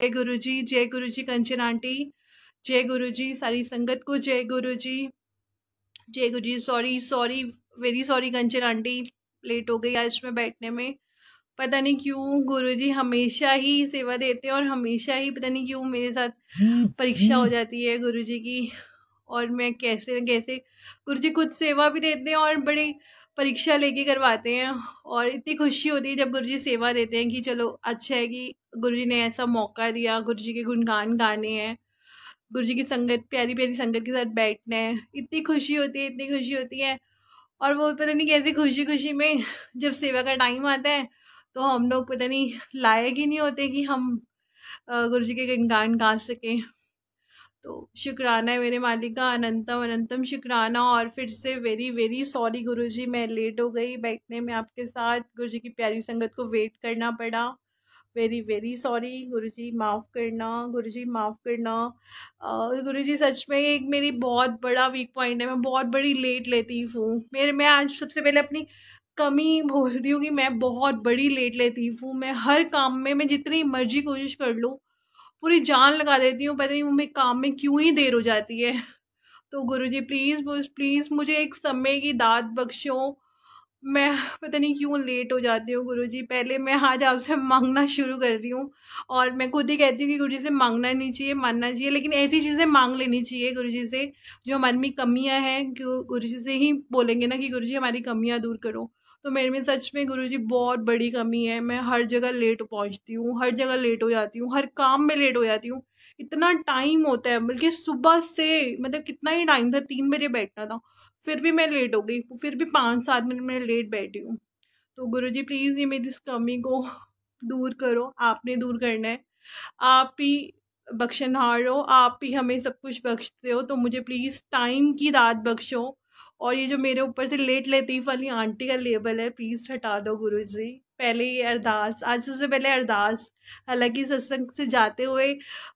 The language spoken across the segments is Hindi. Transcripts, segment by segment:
जय गुरु जी जय गुरु जी कंचन आंटी, जय गुरु जी सारी संगत को जय गुरु जी जय Guru ji sorry sorry very sorry Kanchan aunty late हो गई आज मैं बैठने में। पता नहीं क्यों गुरुजी हमेशा ही सेवा देते हैं और हमेशा ही पता नहीं क्यों मेरे साथ परीक्षा हो जाती है गुरुजी की। और मैं कैसे कैसे, गुरुजी खुद सेवा भी देते हैं और बड़ी परीक्षा लेके करवाते हैं और इतनी खुशी होती है जब गुरुजी सेवा देते हैं कि चलो अच्छा है कि गुरुजी ने ऐसा मौका दिया गुरुजी के गुणगान गाने हैं गुरुजी की संगत प्यारी प्यारी संगत के साथ बैठना है। इतनी खुशी होती है, इतनी खुशी होती है और वो पता नहीं कैसे खुशी खुशी में जब सेवा का टाइम आता है तो हम लोग पता नहीं लायक ही नहीं होते कि हम गुरु जी के गुणगान गा सकें। तो शुक्राना है मेरे मालिक का अनंतम अनंतम शुक्राना। और फिर से वेरी वेरी सॉरी गुरु जी मैं लेट हो गई बैठने में आपके साथ। गुरु जी की प्यारी संगत को वेट करना पड़ा। वेरी वेरी सॉरी गुरु जी माफ़ करना। गुरु जी माफ़ करना। गुरु जी सच में एक मेरी बहुत बड़ा वीक पॉइंट है। मैं बहुत बड़ी लेट लेती हूँ। मेरे, मैं आज सबसे पहले अपनी कमी बोलती हूँ कि मैं बहुत बड़ी लेट लेती हूँ। मैं हर काम में, मैं जितनी मर्ज़ी कोशिश कर लूँ पूरी जान लगा देती हूँ, पता नहीं मैं काम में क्यों ही देर हो जाती है। तो गुरु जी प्लीज़ प्लीज़ मुझे एक समय की दाद बख्शो। मैं पता नहीं क्यों लेट हो जाती हूँ गुरु जी पहले मैं आज आपसे मांगना शुरू कर दी हूँ और मैं खुद ही कहती हूँ कि गुरु जी से मांगना नहीं चाहिए, मानना चाहिए, लेकिन ऐसी चीज़ें मांग लेनी चाहिए गुरु जी से जो हमारे में कमियाँ हैं। गुरु जी से ही बोलेंगे ना कि गुरु जी हमारी कमियाँ दूर करो। तो मेरे में सच में गुरु जी बहुत बड़ी कमी है। मैं हर जगह लेट पहुँचती हूँ, हर जगह लेट हो जाती हूँ, हर काम में लेट हो जाती हूँ। इतना टाइम होता है, बल्कि सुबह से मतलब कितना ही टाइम था, तीन बजे बैठना था, फिर भी मैं लेट हो गई, फिर भी पाँच सात मिनट में लेट बैठी हूँ। तो गुरु जी प्लीज़ ये मेरी इस कमी को दूर करो, आपने दूर करना है। आप ही बख्शनहार हो, आप ही हमें सब कुछ बख्शते हो तो मुझे प्लीज़ टाइम की रात बख्शो। और ये जो मेरे ऊपर से लेट लतीफ़ वाली आंटी का लेबल है प्लीज़ हटा दो गुरु जी पहले ये अरदास आज सबसे पहले अरदास। हालाँकि सत्संग से जाते हुए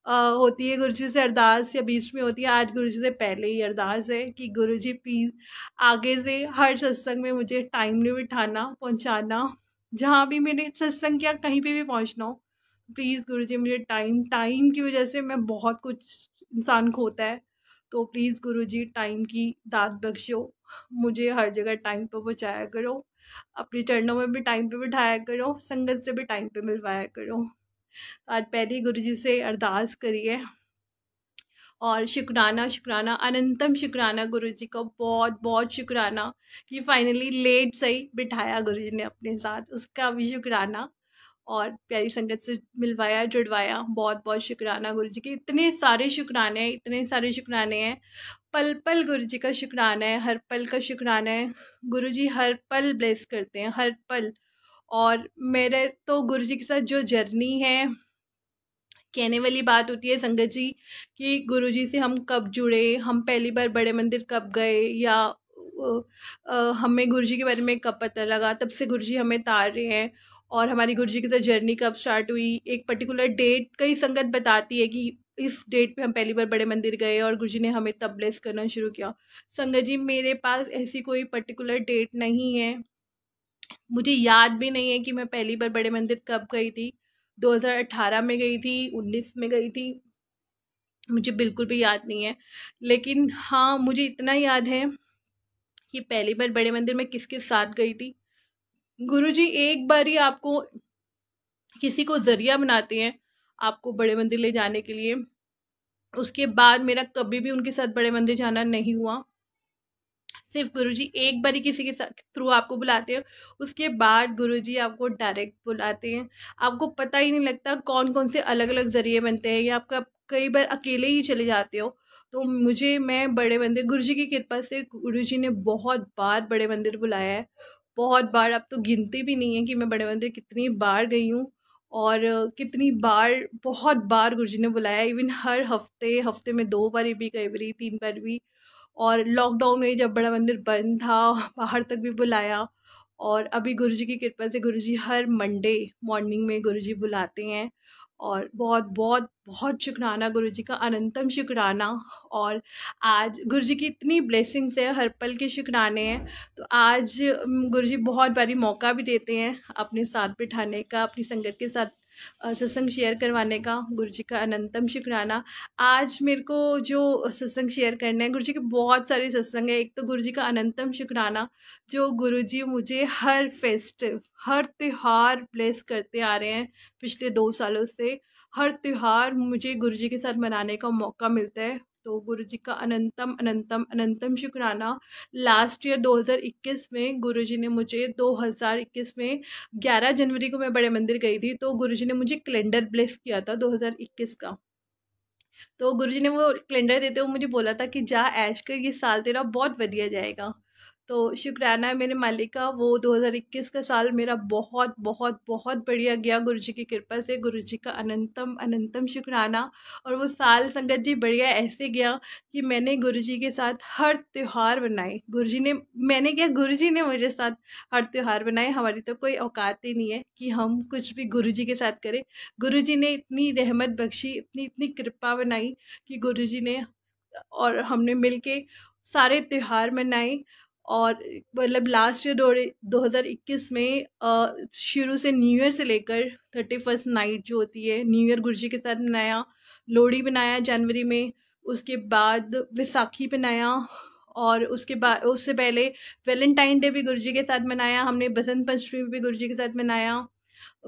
आ, होती है गुरु जी से अरदास या बीच में होती है आज गुरु जी से पहले ही अरदास है कि गुरु जी प्लीज़ आगे से हर सत्संग में मुझे टाइमली बिठाना पहुँचाना। जहाँ भी मैंने सत्संग या कहीं पर भी पहुँचना हो प्लीज़ गुरु जी मुझे टाइम टाइम की वजह से मैं बहुत कुछ इंसान खोता है। तो प्लीज़ गुरु जी टाइम की दाद बख्शो मुझे हर जगह टाइम पर पहुँचाया करो। अपने चरणों में भी टाइम पे बिठाया करो। संगत से भी टाइम पे मिलवाया करो। आज पहले गुरु जी से अरदास करिए और शुक्राना शुक्राना, अनंतम शुक्राना गुरु जी का बहुत बहुत शुक्राना कि फाइनली लेट सही बिठाया गुरु जी ने अपने साथ। उसका भी शुक्राना। और प्यारी संगत से मिलवाया, जुड़वाया। बहुत बहुत शुक्राना गुरु जी के। इतने सारे शुक्राने हैं, इतने सारे शुक्राने हैं। पल पल गुरु जी का शुक्राना है, हर पल का शुक्राना है। गुरु जी हर पल ब्लेस करते हैं, हर पल। और मेरे तो गुरु जी के साथ जो जर्नी है, कहने वाली बात होती है संगत जी कि गुरु जी से हम कब जुड़े, हम पहली बार बड़े मंदिर कब गए या हमें गुरु जी के बारे में कब पता लगा, तब से गुरु जी हमें तार रहे हैं। और हमारी गुरु जी की साथ जर्नी कब स्टार्ट हुई? एक पर्टिकुलर डेट कई संगत बताती है कि इस डेट पे हम पहली बार बड़े मंदिर गए और गुरु जी ने हमें तब ब्लेस करना शुरू किया। संगत जी, मेरे पास ऐसी कोई पर्टिकुलर डेट नहीं है। मुझे याद भी नहीं है कि मैं पहली बार बड़े मंदिर कब गई थी। 2018 में गई थी 19 में गई थी। मुझे बिल्कुल भी याद नहीं है। लेकिन हाँ मुझे इतना याद है कि पहली बार बड़े मंदिर में किसके साथ गई थी। गुरु जी एक बार ही आपको किसी को ज़रिया बनाते हैं, आपको बड़े मंदिर ले जाने के लिए। उसके बाद मेरा कभी भी उनके साथ बड़े मंदिर जाना नहीं हुआ। सिर्फ़ गुरुजी एक बार ही किसी के साथ थ्रू आपको बुलाते हैं, उसके बाद गुरुजी आपको डायरेक्ट बुलाते हैं। आपको पता ही नहीं लगता कौन कौन से अलग अलग ज़रिए बनते हैं, या आपका कई बार अकेले ही चले जाते हो। तो मुझे, मैं बड़े मंदिर गुरु जी की कृपा से गुरु जी ने बहुत बार बड़े मंदिर बुलाया है। बहुत बार अब तो गिनती भी नहीं है कि मैं बड़े मंदिर कितनी बार गई हूँ और कितनी बार, बहुत बार गुरु जी ने बुलाया। इवन हर हफ़्ते हफ़्ते में दो बार भी कई बार, तीन बार भी। और लॉकडाउन में जब बड़ा मंदिर बंद था, बाहर तक भी बुलाया। और अभी गुरु जी की कृपा से गुरु जी हर मंडे मॉर्निंग में गुरु जी बुलाते हैं। और बहुत बहुत बहुत शुक्राना गुरु जी का, अनंतम शुक्राना। और आज गुरु जी की इतनी ब्लेसिंग्स है, हर पल के शुक्राने हैं। तो आज गुरु जी बहुत बारी मौका भी देते हैं अपने साथ बिठाने का, अपनी संगत के साथ सत्संग शेयर करवाने का, गुरु जी का अनंतम शुक्राना। आज मेरे को जो सत्संग शेयर करने हैं, गुरु जी के बहुत सारे सत्संग हैं। एक तो गुरु जी का अनंतम शुक्राना, जो गुरु जी मुझे हर फेस्टिव हर त्यौहार ब्लेस करते आ रहे हैं पिछले दो सालों से। हर त्यौहार मुझे गुरु जी के साथ मनाने का मौका मिलता है। तो गुरु जी का अनंतम अनंतम अनंतम शुक्राना। लास्ट ईयर 2021 में गुरु जी ने मुझे 2021 में 11 जनवरी को मैं बड़े मंदिर गई थी तो गुरु जी ने मुझे कैलेंडर ब्लेस किया था 2021 का। तो गुरु जी ने वो कैलेंडर देते हुए मुझे बोला था कि जा, ऐश कर, ये साल तेरा बहुत बढ़िया जाएगा। तो शुक्राना है मेरे मालिक का वो 2021 का साल मेरा बहुत बहुत बहुत बढ़िया गया गुरु जी की कृपा से। गुरु जी का अनंतम अनंतम शुक्राना और वो साल संगत जी बढ़िया ऐसे गया कि मैंने गुरु जी के साथ हर त्यौहार बनाए गुरु जी ने, मैंने क्या, गुरु जी ने मेरे साथ हर त्यौहार बनाए हमारी तो कोई औकात ही नहीं है कि हम कुछ भी गुरु जी के साथ करें। गुरु जी ने इतनी रहमत बख्शी, इतनी इतनी कृपा बनाई कि गुरु जी ने और हमने मिल के सारे त्यौहार मनाए। और मतलब लास्ट ईयर दो हज़ार इक्कीस में शुरू से न्यू ईयर से लेकर थर्टी फ़र्स्ट नाइट जो होती है न्यू ईयर गुरु जी के साथ मनाया, लोहड़ी बनाया जनवरी में, उसके बाद विसाखी बनाया और उसके बाद उससे पहले वैलेंटाइन डे भी गुरु जी के साथ मनाया, हमने बसंत पंचमी भी गुरु जी के साथ मनाया,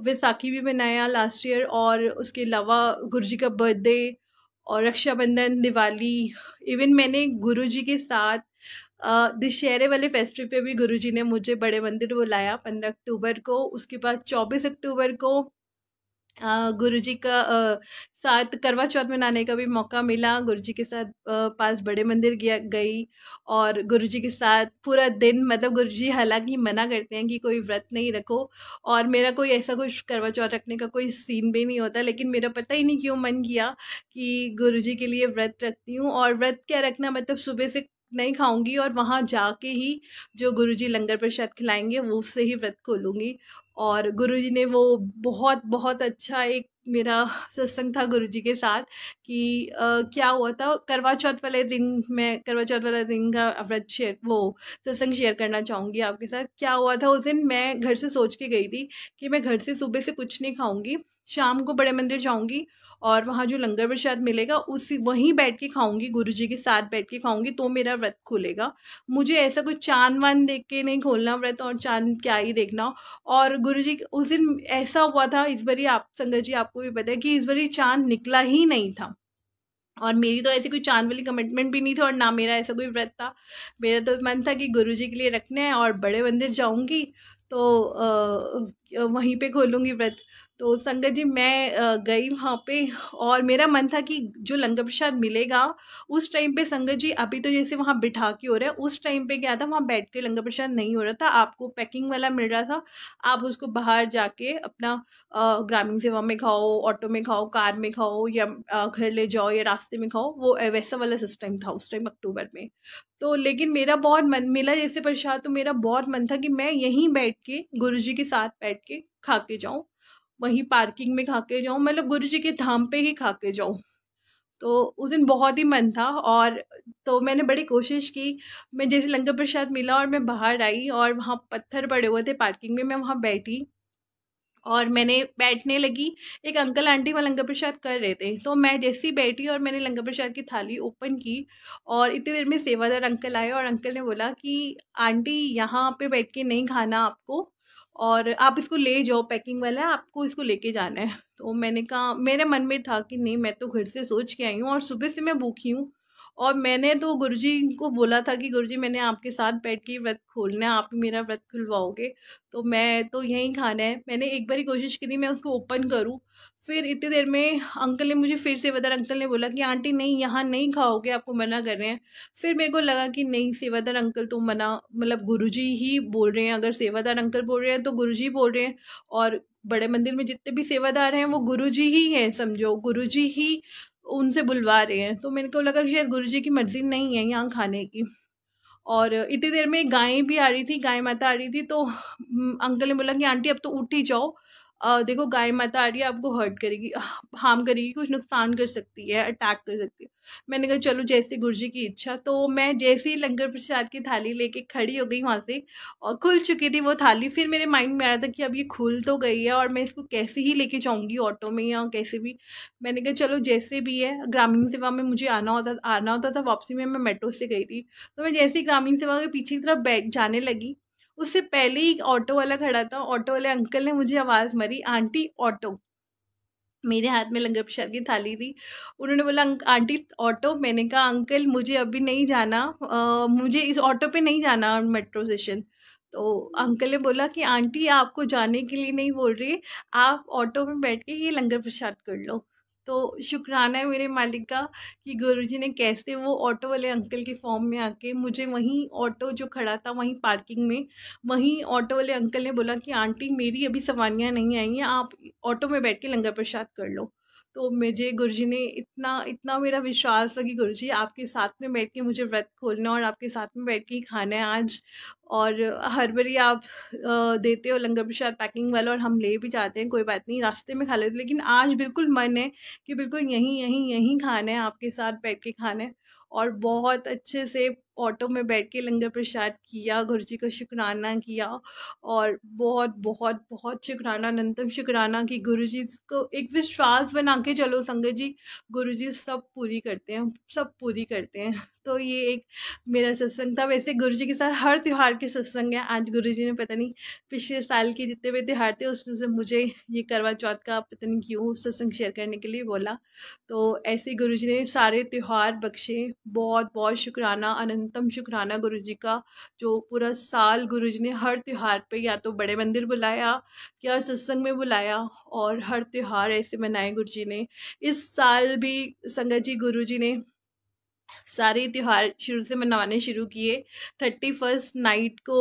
विसाखी भी मनाया लास्ट ईयर और उसके अलावा गुरु जी का बर्थडे और रक्षाबंधन, दिवाली इवन मैंने गुरु जी के साथ दशहरे वाले फेस्टिव पे भी गुरुजी ने मुझे बड़े मंदिर बुलाया पंद्रह अक्टूबर को। उसके बाद चौबीस अक्टूबर को गुरु जी का साथ करवा चौथ मनाने का भी मौका मिला। गुरु जी के साथ पास बड़े मंदिर गया, गई और गुरु जी के साथ पूरा दिन मतलब गुरु जी हालाँकि मना करते हैं कि कोई व्रत नहीं रखो और मेरा कोई ऐसा कुछ करवा चौथ रखने का कोई सीन भी नहीं होता, लेकिन मेरा पता ही नहीं क्यों मन किया कि गुरु जी के लिए व्रत रखती हूँ। और व्रत क्या रखना मतलब सुबह से नहीं खाऊँगी और वहाँ जाके ही जो गुरुजी लंगर प्रसाद खिलाएँगे वो उससे ही व्रत खोलूँगी। और गुरुजी ने वो बहुत बहुत अच्छा एक मेरा सत्संग था गुरुजी के साथ कि आ, क्या हुआ था करवा चौथ वाले दिन मैं करवा चौथ वाले दिन का व्रत शेयर वो सत्संग शेयर करना चाहूँगी आपके साथ। क्या हुआ था उस दिन मैं घर से सोच के गई थी कि मैं घर से सुबह से कुछ नहीं खाऊँगी शाम को बड़े मंदिर जाऊँगी और वहाँ जो लंगर प्रसाद मिलेगा उसी वहीं बैठ के खाऊँगी गुरु जी के साथ बैठ के खाऊँगी तो मेरा व्रत खुलेगा। मुझे ऐसा कुछ चाँद वान देख के नहीं खोलना व्रत और चाँद क्या ही देखना। और गुरु जी उस दिन ऐसा हुआ था इस बारी आप संगत जी आपको भी पता है कि इस बारी चाँद निकला ही नहीं था। और मेरी तो ऐसी कोई चाँद वाली कमिटमेंट भी नहीं थी और ना मेरा ऐसा कोई व्रत था। मेरा तो मन था कि गुरु जी के लिए रखना है और बड़े मंदिर जाऊँगी तो आ, वहीं पे खोलूँगी व्रत। तो संगत जी, मैं गई वहाँ पे और मेरा मन था कि जो लंगर प्रसाद मिलेगा, उस टाइम पे संगत जी, अभी तो जैसे वहाँ बिठा के हो रहा है, उस टाइम पे क्या था, वहाँ बैठ के लंगर प्रसाद नहीं हो रहा था, आपको पैकिंग वाला मिल रहा था, आप उसको बाहर जाके अपना ग्रामीण सेवा में खाओ ऑटो में खाओ, कार में खाओ या घर ले जाओ या रास्ते में खाओ, वो वैसा वाला सिस्टम था उस टाइम अक्टूबर में। तो लेकिन मेरा बहुत मन, मिला जैसे प्रसाद तो मेरा बहुत मन था कि मैं यहीं बैठ के गुरु जी के साथ बैठ के खा के जाऊँ। वहीं पार्किंग में खा के जाऊँ मतलब गुरु जी के धाम पे ही खा के जाऊँ। तो उस दिन बहुत ही मन था और तो मैंने बड़ी कोशिश की, मैं जैसे लंगर प्रसाद मिला और मैं बाहर आई और वहाँ पत्थर पड़े हुए थे पार्किंग में, मैं वहाँ बैठी और मैंने बैठने लगी। एक अंकल आंटी वहाँ लंगर प्रसाद कर रहे थे तो मैं जैसे ही बैठी और मैंने लंगर प्रसाद की थाली ओपन की और इतनी देर में सेवादार अंकल आए और अंकल ने बोला कि आंटी यहाँ पे बैठ के नहीं खाना आपको और आप इसको ले जाओ पैकिंग वाला है आपको इसको लेके जाना है। तो मैंने कहा, मेरे मन में था कि नहीं, मैं तो घर से सोच के आई हूँ और सुबह से मैं भूखी हूँ। और मैंने तो गुरुजी को बोला था कि, गुरुजी, मैंने आपके साथ बैठ के व्रत खोलना है, आप मेरा व्रत खुलवाओगे तो मैं तो यहीं खाना है। मैंने एक बार ही कोशिश की थी, मैं उसको ओपन करूँ, फिर इतनी देर में अंकल ने मुझे फिर सेवादार अंकल ने बोला कि, आंटी, नहीं, यहाँ नहीं खाओगे, आपको मना कर रहे हैं। फिर मेरे को लगा कि, नहीं, सेवादार अंकल तो मना मतलब गुरुजी ही बोल रहे हैं, अगर सेवादार अंकल बोल रहे हैं तो गुरुजी बोल रहे हैं। और बड़े मंदिर में जितने भी सेवादार हैं, वो गुरुजी ही हैं, समझो, गुरुजी ही उनसे बुलवा रहे हैं। तो मेरे को लगा कि शायद गुरु जी की मर्ज़ी नहीं है यहाँ खाने की। और इतनी देर में गायें भी आ रही थी, गाय माता आ रही थी तो अंकल ने बोला कि, आंटी, अब तो उठ ही जाओ। देखो, गाय माता आ रही है, आपको हर्ट करेगी। हार्म करेगी, कुछ नुकसान कर सकती है अटैक कर सकती है। मैंने कहा, चलो, जैसे गुरु जी की इच्छा। तो मैं जैसे ही लंगर प्रसाद की थाली लेके खड़ी हो गई वहाँ से, और खुल चुकी थी वो थाली, फिर मेरे माइंड में आ रहा था कि अब ये खुल तो गई है, और मैं इसको कैसे ही लेके जाऊँगी ऑटो में या कैसे भी। मैंने कहा, चलो, जैसे भी है, ग्रामीण सेवा में मुझे आना होता आना होता था, वापसी में मैं मेट्रो से गई थी। तो मैं जैसे ही ग्रामीण सेवा के पीछे की तरफ़ बैठ जाने लगी उससे पहले ही ऑटो वाला खड़ा था ऑटो वाले अंकल ने मुझे आवाज़ मारी आंटी ऑटो। मेरे हाथ में लंगर प्रसाद की थाली थी। उन्होंने बोला आंटी ऑटो। मैंने कहा अंकल मुझे अभी नहीं जाना आ, मुझे इस ऑटो पे नहीं जाना मेट्रो स्टेशन। तो अंकल ने बोला कि आंटी आपको जाने के लिए नहीं बोल रही आप ऑटो में बैठ के ये लंगर प्रसाद कर लो। तो शुक्राना है मेरे मालिक का कि गुरुजी ने कैसे वो ऑटो वाले अंकल के फॉर्म में आके मुझे वहीं ऑटो जो खड़ा था वहीं पार्किंग में, वहीं ऑटो वाले अंकल ने बोला कि, आंटी, मेरी अभी सवारियाँ नहीं आई हैं, आप ऑटो में बैठ के लंगर प्रसाद कर लो। तो मुझे गुरु जी ने इतना इतना मेरा विश्वास था कि गुरु जी आपके साथ में बैठ के मुझे व्रत खोलना और आपके साथ में बैठ के ही खाना है आज। और हर बारी आप देते हो लंगर प्रसाद पैकिंग वाला और हम ले भी जाते हैं, कोई बात नहीं, रास्ते में खा लेते लेकिन आज बिल्कुल मन है कि बिल्कुल यहीं यहीं यहीं खाना है, आपके साथ बैठ के खाना है। और बहुत अच्छे से ऑटो में बैठ के लंगर प्रसाद किया, गुरु जी का शुक्राना किया और बहुत बहुत बहुत शुक्राना, अनंतम शुक्राना कि गुरु जी को एक विश्वास बना के चलो संगत जी, गुरु जी सब पूरी करते हैं, सब पूरी करते हैं। तो ये एक मेरा सत्संग था। वैसे गुरु जी के साथ हर त्यौहार के सत्संग है। आज गुरु जी ने पता नहीं पिछले साल के जितने भी त्यौहार थे, उसमें से मुझे ये करवा चौथ का पता नहीं क्यों सत्संग शेयर करने के लिए बोला। तो ऐसे गुरु जी ने सारे त्यौहार बख्शे। बहुत बहुत शुक्राना अनंतम शुक्राना गुरु जी का जो पूरा साल गुरु जी ने हर त्यौहार पे या तो बड़े मंदिर बुलाया या सत्संग में बुलाया और हर त्यौहार ऐसे मनाए गुरु जी ने। इस साल भी संगत जी गुरु जी ने सारे त्यौहार शुरू से मनाने शुरू किए। थर्टी फ़र्स्ट नाइट को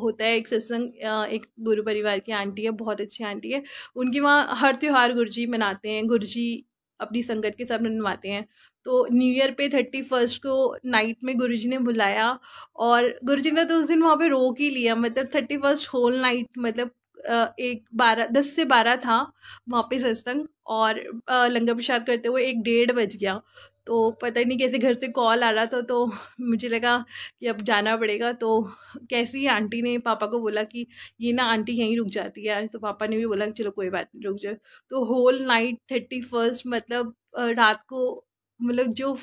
होता है एक सत्संग एक गुरु परिवार की आंटी है, बहुत अच्छी आंटी है। उनके वहाँ हर त्यौहार गुरु जी मनाते हैं। गुरु जी अपनी संगत के साथ मनवाते हैं। तो न्यू ईयर पे थर्टी फ़र्स्ट को नाइट में गुरु जी ने बुलाया और गुरु जी ने तो उस दिन वहाँ पे रोक ही लिया मतलब थर्टी फ़र्स्ट होल नाइट मतलब एक बारह, दस से बारह था वहाँ पे सत्संग और लंगर प्रसाद करते हुए एक डेढ़ बज गया। तो पता ही नहीं कैसे घर से कॉल आ रहा था तो मुझे लगा कि अब जाना पड़ेगा। तो कैसी आंटी ने पापा को बोला कि ये ना आंटी यहीं रुक जाती है तो पापा ने भी बोला चलो कोई बात नहीं, रुक जाए तो होल नाइट थर्टी फ़र्स्ट मतलब रात को मतलब जो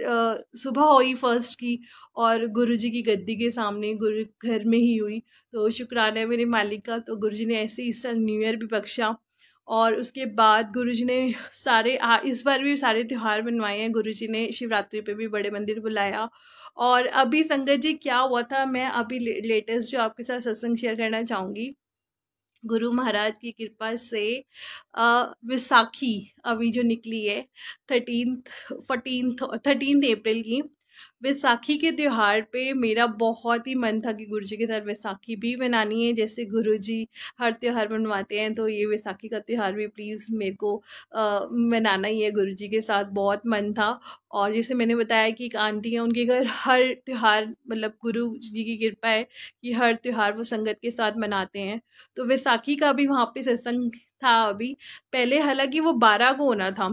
सुबह हुई फ़र्स्ट की और गुरुजी की गद्दी के सामने, गुरु घर में ही हुई। तो शुक्राना मेरे मालिक का तो गुरुजी ने ऐसे इस साल न्यू ईयर भी बख्शा। और उसके बाद गुरुजी ने सारे आ, इस बार भी सारे त्यौहार बनवाए हैं। गुरुजी ने शिवरात्रि पे भी बड़े मंदिर बुलाया। और अभी संगत जी क्या हुआ था? मैं अभी ले, लेटेस्ट जो आपके साथ सत्संग शेयर करना चाहूँगी। गुरु महाराज की कृपा से विसाखी अभी जो निकली है थर्टीन फोर्टीन थर्टीन अप्रैल की वैसाखी के त्यौहार पे मेरा बहुत ही मन था कि गुरु जी के साथ वैसाखी भी मनानी है। जैसे गुरु जी हर त्यौहार मनवाते हैं तो ये वैसाखी का त्यौहार भी प्लीज़ मेरे को मनाना ही है गुरु जी के साथ। बहुत मन था। और जैसे मैंने बताया कि एक आंटी है, उनके घर हर त्यौहार मतलब गुरु जी की कृपा है कि हर त्यौहार वो संगत के साथ मनाते हैं। तो वैसाखी का भी वहाँ पे सत्संग था अभी। पहले हालाँकि वो बारह को होना था।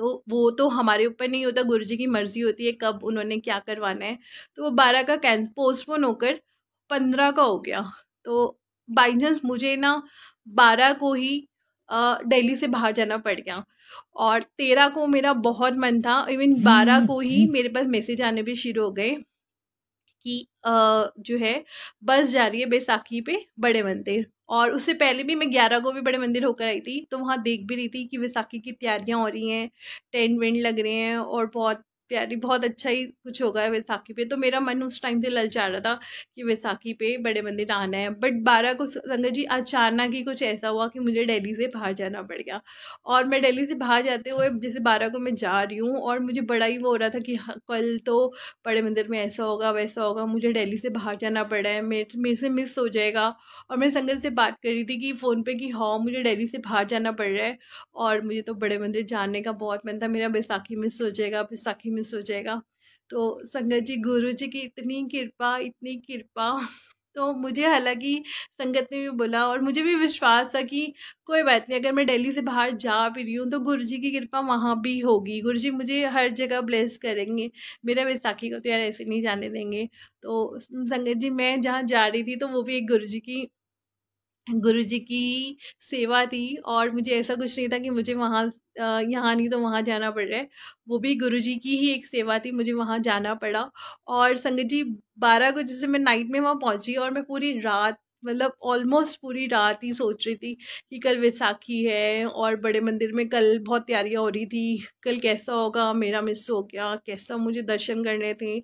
तो वो तो हमारे ऊपर नहीं होता गुरु जी की मर्ज़ी होती है कब उन्होंने क्या करवाना है। तो वो बारह का कैं पोस्टपोन होकर पंद्रह का हो गया। तो बाई चांस मुझे ना बारह को ही दिल्ली से बाहर जाना पड़ गया और तेरह को मेरा बहुत मन था। इवन बारह को ही मेरे पास मैसेज आने भी शुरू हो गए कि जो है बस जा रही है बैसाखी पे बड़े मंदिर। और उससे पहले भी मैं ग्यारह को भी बड़े मंदिर होकर आई थी तो वहाँ देख भी रही थी कि वैसाखी की तैयारियाँ हो रही हैं, टेंट वेंट लग रहे हैं और बहुत प्यारी बहुत अच्छा ही कुछ होगा वैसाखी पे। तो मेरा मन उस टाइम से ललचा रहा था कि वैसाखी पे बड़े मंदिर आना है। बट बारह को संगत जी अचानक ही कुछ ऐसा हुआ कि मुझे दिल्ली से बाहर जाना पड़ गया। और मैं दिल्ली से बाहर जाते हुए जैसे बारह को मैं जा रही हूँ और मुझे बड़ा ही वो हो रहा था कि हाँ, कल तो बड़े मंदिर में ऐसा होगा वैसा होगा मुझे दिल्ली से बाहर जाना पड़ है। मेरे मेरे से मिस हो जाएगा। और मैं संगत से बात कर रही थी कि फ़ोन पे कि हाँ मुझे दिल्ली से बाहर जाना पड़ रहा है। और मुझे तो बड़े मंदिर जाने का बहुत मन था। मेरा बैसाखी मिस हो जाएगा बैसाखी मिस हो जाएगा। तो संगत जी, गुरु जी की इतनी कृपा इतनी कृपा। तो मुझे हालाँकि संगत ने भी बोला और मुझे भी विश्वास था कि कोई बात नहीं, अगर मैं दिल्ली से बाहर जा भी रही हूँ तो गुरु जी की कृपा वहाँ भी होगी। गुरु जी मुझे हर जगह ब्लेस करेंगे। मेरा वैसाखी को तो यार ऐसे नहीं जाने देंगे। तो संगत जी, मैं जहाँ जा रही थी तो वो भी एक गुरु जी की गुरु जी की सेवा थी और मुझे ऐसा कुछ नहीं था कि मुझे वहाँ यहाँ नहीं तो वहाँ जाना पड़ रहा है। वो भी गुरु जी की ही एक सेवा थी, मुझे वहाँ जाना पड़ा। और संगत जी, बारह को जैसे मैं नाइट में वहाँ पहुँची और मैं पूरी रात मतलब ऑलमोस्ट पूरी रात ही सोच रही थी कि कल वैसाखी है और बड़े मंदिर में कल बहुत तैयारियाँ हो रही थी। कल कैसा होगा? मेरा मिस हो गया। कैसा मुझे दर्शन करने थे?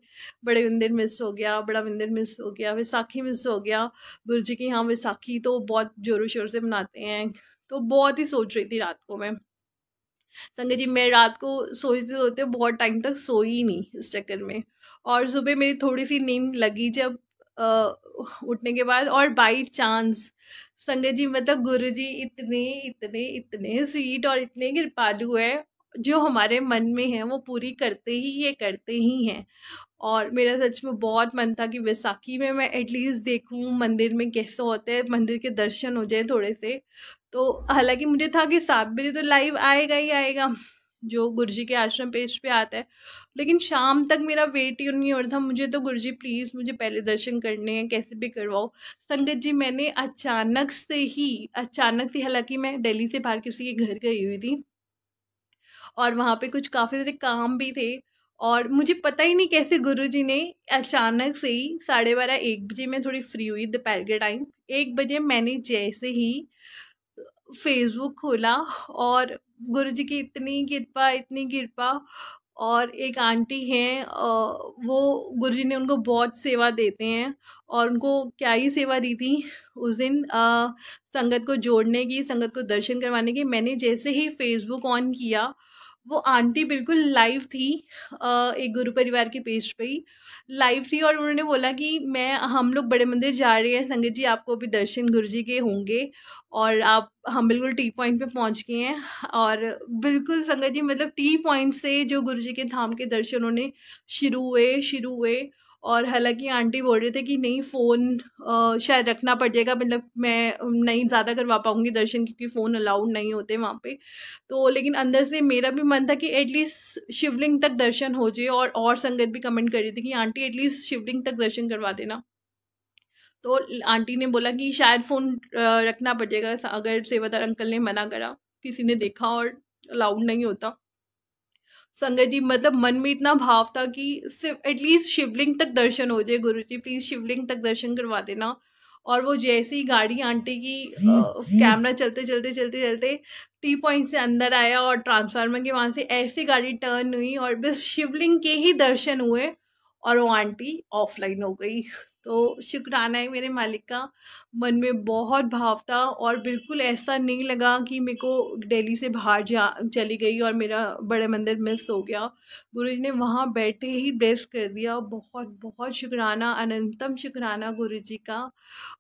बड़े मंदिर मिस हो गया, बड़ा मंदिर मिस हो गया, वैसाखी मिस हो गया। गुरु जी की यहाँ वैसाखी तो बहुत ज़ोरों शोर से मनाते हैं। तो बहुत ही सोच रही थी रात को मैं। संगत जी, मैं रात को सोचते सोचते बहुत टाइम तक सोई नहीं इस चक्कर में। और सुबह मेरी थोड़ी सी नींद लगी जब उठने के बाद और बाई चांस संगत जी मतलब गुरु जी इतने इतने इतने स्वीट और इतने कृपालु है, जो हमारे मन में है, वो पूरी करते ही ये करते ही हैं। और मेरा सच में बहुत मन था कि वैसाखी में मैं एटलीस्ट देखूँ, मंदिर में कैसा होता है, मंदिर के दर्शन हो जाए थोड़े से। तो हालाँकि मुझे था कि सात बजे तो लाइव आएगा ही आएगा। जो गुरु जी के आश्रम पेज पे आता है। लेकिन शाम तक मेरा वेट ही नहीं हो रहा था। मुझे तो गुरु जी प्लीज़ मुझे पहले दर्शन करने हैं, कैसे भी करवाओ। संगत जी, मैंने अचानक से ही, अचानक से, हालाँकि मैं दिल्ली से बाहर किसी के घर गई हुई थी और वहाँ पे कुछ काफ़ी सारे काम भी थे और मुझे पता ही नहीं कैसे गुरु जी ने अचानक से ही साढ़े बारह, एक बजे मैं थोड़ी फ्री हुई दोपहर के टाइम एक बजे मैंने जैसे ही फेसबुक खोला और गुरु जी की इतनी कृपा इतनी कृपा और एक आंटी हैं वो गुरु जी ने उनको बहुत सेवा देते हैं और उनको क्या ही सेवा दी थी उस दिन संगत को जोड़ने की, संगत को दर्शन करवाने की। मैंने जैसे ही फेसबुक ऑन किया, वो आंटी बिल्कुल लाइव थी एक गुरु परिवार के पेज पे ही लाइव थी और उन्होंने बोला कि मैं, हम लोग बड़े मंदिर जा रहे हैं, संगत जी आपको भी दर्शन गुरु जी के होंगे और आप, हम बिल्कुल टी पॉइंट पे पहुँच गए हैं। और बिल्कुल संगत जी मतलब टी पॉइंट से जो गुरु जी के धाम के दर्शन होने शुरू हुए शुरू हुए। और हालाँकि आंटी बोल रहे थे कि नहीं, फ़ोन शायद रखना पड़ जाएगा मतलब मैं नहीं ज़्यादा करवा पाऊँगी दर्शन क्योंकि फ़ोन अलाउड नहीं होते वहाँ पे। तो लेकिन अंदर से मेरा भी मन था कि एटलीस्ट शिवलिंग तक दर्शन हो जाए और और संगत भी कमेंट कर रही थी कि आंटी एटलीस्ट शिवलिंग तक दर्शन करवा देना। तो आंटी ने बोला कि शायद फ़ोन रखना पड़ेगा अगर सेवादार अंकल ने मना करा, किसी ने देखा और अलाउड नहीं होता। संगत जी मतलब मन में इतना भाव था कि सिर्फ़ एटलीस्ट शिवलिंग तक दर्शन हो जाए गुरु जी प्लीज़ शिवलिंग तक दर्शन करवा देना। और वो जैसे ही गाड़ी, आंटी की कैमरा चलते चलते चलते चलते टी पॉइंट से अंदर आया और ट्रांसफार्मर के वहाँ से ऐसी गाड़ी टर्न हुई और बस शिवलिंग के ही दर्शन हुए और वो आंटी ऑफलाइन हो गई। तो शुक्राना है मेरे मालिक का। मन में बहुत भाव था और बिल्कुल ऐसा नहीं लगा कि मेरे को दिल्ली से बाहर जा, चली गई और मेरा बड़े मंदिर मिस हो गया। गुरु जी ने वहाँ बैठे ही ब्लेस कर दिया। बहुत बहुत शुक्राना, अनंतम शुक्राना गुरु जी का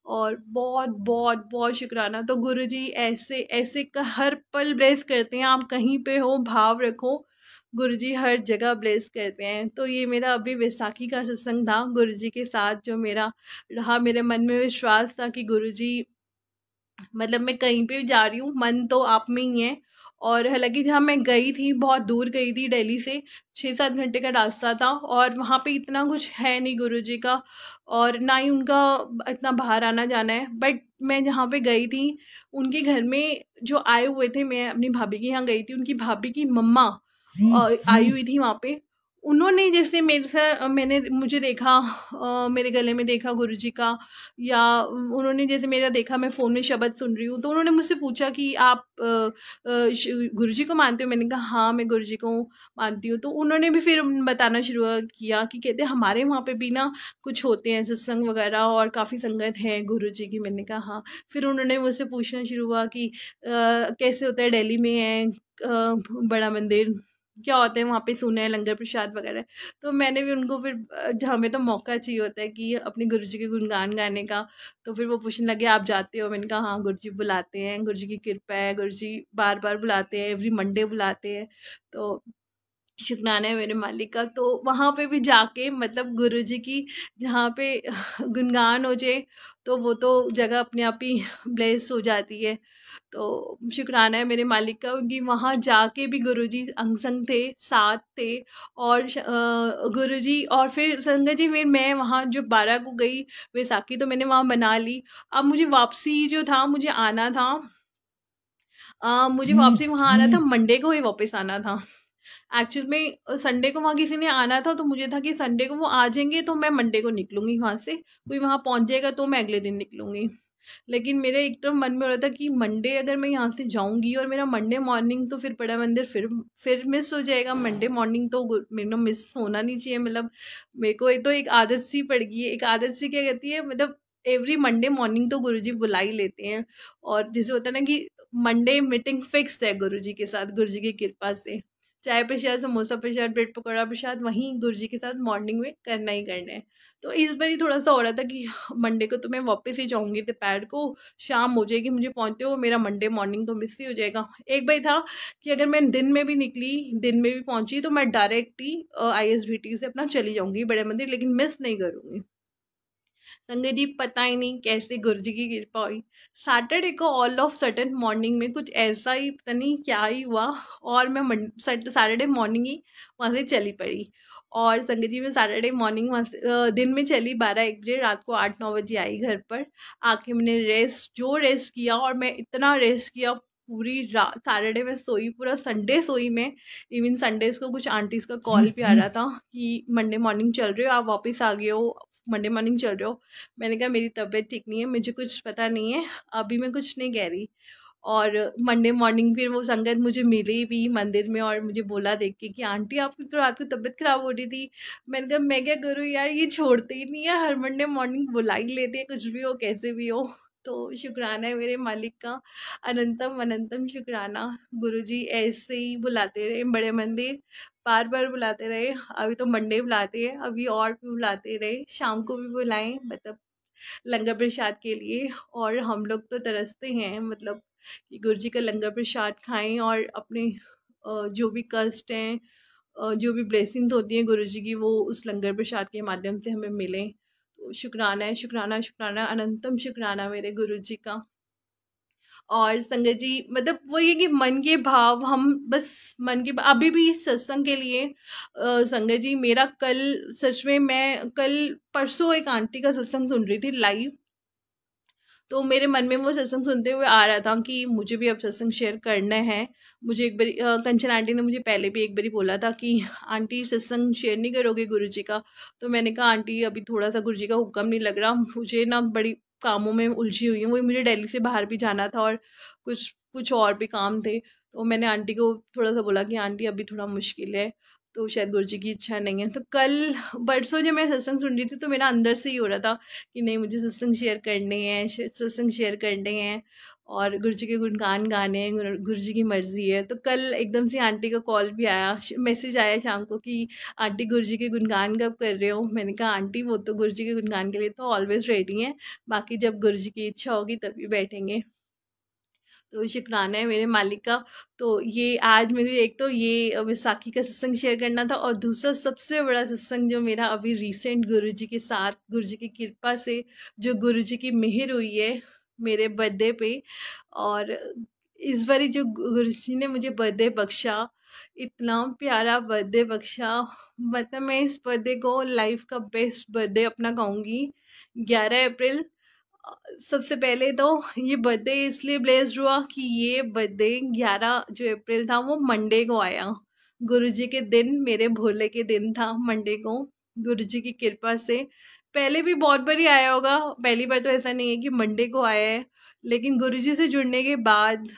और बहुत बहुत बहुत शुक्राना। तो गुरु जी ऐसे ऐसे हर पल ब्लेस करते हैं। आप कहीं पे हो, भाव रखो गुरु जी हर जगह ब्लेस करते हैं। तो ये मेरा अभी वैसाखी का सत्संग था गुरु जी के साथ, जो मेरा रहा मेरे मन में विश्वास था कि गुरु जी मतलब मैं कहीं पे जा रही हूँ, मन तो आप में ही है। और हालाँकि जहाँ मैं गई थी, बहुत दूर गई थी दिल्ली से छः सात घंटे का रास्ता था और वहाँ पे इतना कुछ है नहीं गुरु जी का और ना ही उनका इतना बाहर आना जाना है। बट मैं जहाँ पे गई थी, उनके घर में जो आए हुए थे, मैं अपनी भाभी के यहाँ गई थी, उनकी भाभी की मम्मा आई हुई थी वहाँ पे। उन्होंने जैसे मेरे से मैंने मुझे देखा आ, मेरे गले में देखा गुरुजी का या उन्होंने जैसे मेरा देखा मैं फ़ोन में शब्द सुन रही हूँ तो उन्होंने मुझसे पूछा कि आप गुरुजी को मानते हो? मैंने कहा हाँ मैं गुरुजी को मानती हूँ। तो उन्होंने भी फिर बताना शुरू किया कि कहते हमारे वहाँ पे भी ना कुछ होते हैं सत्संग वगैरह और काफ़ी संगत है गुरु जी की। मैंने कहा हाँ। फिर उन्होंने मुझसे पूछना शुरू हुआ कि आ, कैसे होता है दिल्ली में है बड़ा मंदिर? क्या होते हैं, वहाँ पे सुने लंगर प्रसाद वगैरह। तो मैंने भी उनको फिर हमें तो मौका चाहिए होता है कि अपने गुरु जी के गुणगान गाने का तो फिर वो पूछने लगे, आप जाते हो? मैंने कहा हाँ गुरु जी बुलाते हैं गुरु जी की कृपा है गुरु जी बार बार बुलाते हैं एवरी मंडे बुलाते हैं। तो शुक्राना है मेरे मालिक का तो वहाँ पे भी जाके मतलब गुरु जी की जहाँ पे गुणगान हो जाए तो वो तो जगह अपने आप ही ब्लेस हो जाती है। तो शुक्राना है मेरे मालिक का कि वहाँ जाके भी गुरु जी अंग संग थे साथ थे और गुरु जी और फिर संगत जी फिर मैं वहाँ जो बारह को गई वैसाखी तो मैंने वहाँ बना ली। अब मुझे वापसी जो था मुझे आना था आ, मुझे वापसी वहाँ आना था मंडे को ही वापस आना था। एक्चुअल में संडे को वहाँ किसी ने आना था तो मुझे था कि संडे को वो आ जाएँगे तो मैं मंडे को निकलूँगी वहाँ से। कोई वहाँ पहुँच जाएगा तो मैं अगले दिन निकलूँगी। लेकिन मेरे एक तो मन में हो रहा था कि मंडे अगर मैं यहाँ से जाऊँगी और मेरा मंडे मॉर्निंग तो फिर बड़ा मंदिर, फिर फिर मिस हो जाएगा। मंडे मॉर्निंग तो मेरे मिस होना नहीं चाहिए। मतलब मेरे को एक तो एक आदत सी पड़ गई है। एक आदत सी क्या कहती है? मतलब एवरी मंडे मॉर्निंग तो गुरुजी बुला ही लेते हैं। और जैसे होता है ना कि मंडे मीटिंग फिक्स है गुरुजी के साथ, गुरुजी की कृपा से। चाय प्रसाद समोसा प्रसाद ब्रेड पकौड़ा प्रसाद वहीं गुरु जी के साथ मॉर्निंग में करना ही करना है। तो इस बार ही थोड़ा सा हो रहा था कि मंडे को तो मैं वापस ही जाऊँगी दोपहर को, शाम हो जाएगी, मुझे पहुँचते हो मेरा मंडे मॉर्निंग तो मिस ही हो जाएगा। एक बार था कि अगर मैं दिन में भी निकली, दिन में भी पहुँची तो मैं डायरेक्ट ही आई से अपना चली जाऊँगी बड़े मंदिर, लेकिन मिस नहीं करूँगी। संगत जी पता ही नहीं कैसे गुरु जी की कृपा हुई। सैटरडे को ऑल ऑफ़ सडन मॉर्निंग में कुछ ऐसा ही, पता नहीं क्या ही हुआ, और मैं सैटरडे मॉर्निंग ही वहाँ से चली पड़ी। और संगत जी, मैं सैटरडे मॉर्निंग वहाँ से दिन में चली बारह एक बजे, रात को आठ नौ बजे आई घर पर। आके मैंने रेस्ट जो रेस्ट किया, और मैं इतना रेस्ट किया पूरी रात सैटरडे में सोई, पूरा संडे सोई मैं। इवन संडेज को कुछ आंटीज़ का कॉल भी आ रहा था कि मंडे मॉर्निंग चल रहे हो, आप वापस आ गए हो मंडे मॉर्निंग चल रहे हो। मैंने कहा, मेरी तबीयत ठीक नहीं है, मुझे कुछ पता नहीं है, अभी मैं कुछ नहीं कह रही। और मंडे मॉर्निंग फिर वो संगत मुझे मिली भी मंदिर में और मुझे बोला देख के कि, आंटी, आपकी तो रात को तबीयत ख़राब हो रही थी। मैंने कहा, मैं क्या करूँ यार, ये छोड़ते ही नहीं है, हर मंडे मॉर्निंग बुला ही लेते हैं, कुछ भी हो, कैसे भी हो। तो शुक्राना है मेरे मालिक का, अनंतम अनंतम शुक्राना। गुरुजी ऐसे ही बुलाते रहे बड़े मंदिर बार बार बुलाते रहे, अभी तो मंडे बुलाते हैं, अभी और भी बुलाते रहे, शाम को भी बुलाएँ मतलब लंगर प्रसाद के लिए, और हम लोग तो तरसते हैं मतलब कि गुरु जी का लंगर प्रसाद खाएँ, और अपने जो भी कष्ट हैं जो भी ब्लेसिंग्स होती हैं गुरु जी की, वो उस लंगर प्रसाद के माध्यम से हमें मिलें। तो शुक्राना है, शुक्राना शुक्राना, अनंतम शुक्राना मेरे गुरु जी का। और संगत जी मतलब वो ये कि मन के भाव हम बस मन के अभी भी इस सत्संग के लिए संगत जी, मेरा कल सच में मैं कल परसों एक आंटी का सत्संग सुन रही थी लाइव तो मेरे मन में वो सत्संग सुनते हुए आ रहा था कि मुझे भी अब सत्संग शेयर करना है। मुझे एक बारी कंचन आंटी ने मुझे पहले भी एक बारी बोला था कि, आंटी, सत्संग शेयर नहीं करोगे गुरु जी का? तो मैंने कहा, आंटी, अभी थोड़ा सा गुरु जी का हुक्म नहीं लग रहा, मुझे ना बड़ी कामों में उलझी हुई हूँ। वही मुझे दिल्ली से बाहर भी जाना था और कुछ कुछ और भी काम थे। तो मैंने आंटी को थोड़ा सा बोला कि, आंटी, अभी थोड़ा मुश्किल है तो शायद गुरु जी की इच्छा नहीं है। तो कल बरसों जब मैं सत्संग सुन रही थी तो मेरा अंदर से ही हो रहा था कि नहीं, मुझे सत्संग शेयर करने हैं सत्संग शेयर करने हैं। और गुरु जी के गुणगान गाने गुरु जी की मर्ज़ी है। तो कल एकदम से आंटी का कॉल भी आया मैसेज आया शाम को कि, आंटी गुरु जी के गुणगान कब कर रहे हो? मैंने कहा, आंटी, वो तो गुरु जी के गुणगान के लिए तो ऑलवेज़ रेडी हैं। बाकी जब गुरु जी की इच्छा होगी तभी बैठेंगे। तो शुक्राना है मेरे मालिक का। तो ये, आज मेरे एक तो ये विसाखी का सत्संग शेयर करना था और दूसरा सबसे बड़ा सत्संग जो मेरा अभी रिसेंट गुरु जी के साथ गुरु जी की कृपा से जो गुरु जी की मेहर हुई है मेरे बर्थडे पे और इस बारी जो गुरु जी ने मुझे बर्थडे बख्शा, इतना प्यारा बर्थडे बख्शा मतलब मैं इस बर्थडे को लाइफ का बेस्ट बर्थडे अपना कहूँगी ग्यारह अप्रैल। सबसे पहले तो ये बर्थडे इसलिए ब्लेस्ड हुआ कि ये बर्थडे ग्यारह जो अप्रैल था वो मंडे को आया। गुरु जी के दिन मेरे भोले के दिन था मंडे को। गुरु जी की कृपा से पहले भी बहुत बार ही आया होगा। पहली बार तो ऐसा नहीं है कि मंडे को आया है, लेकिन गुरुजी से जुड़ने के बाद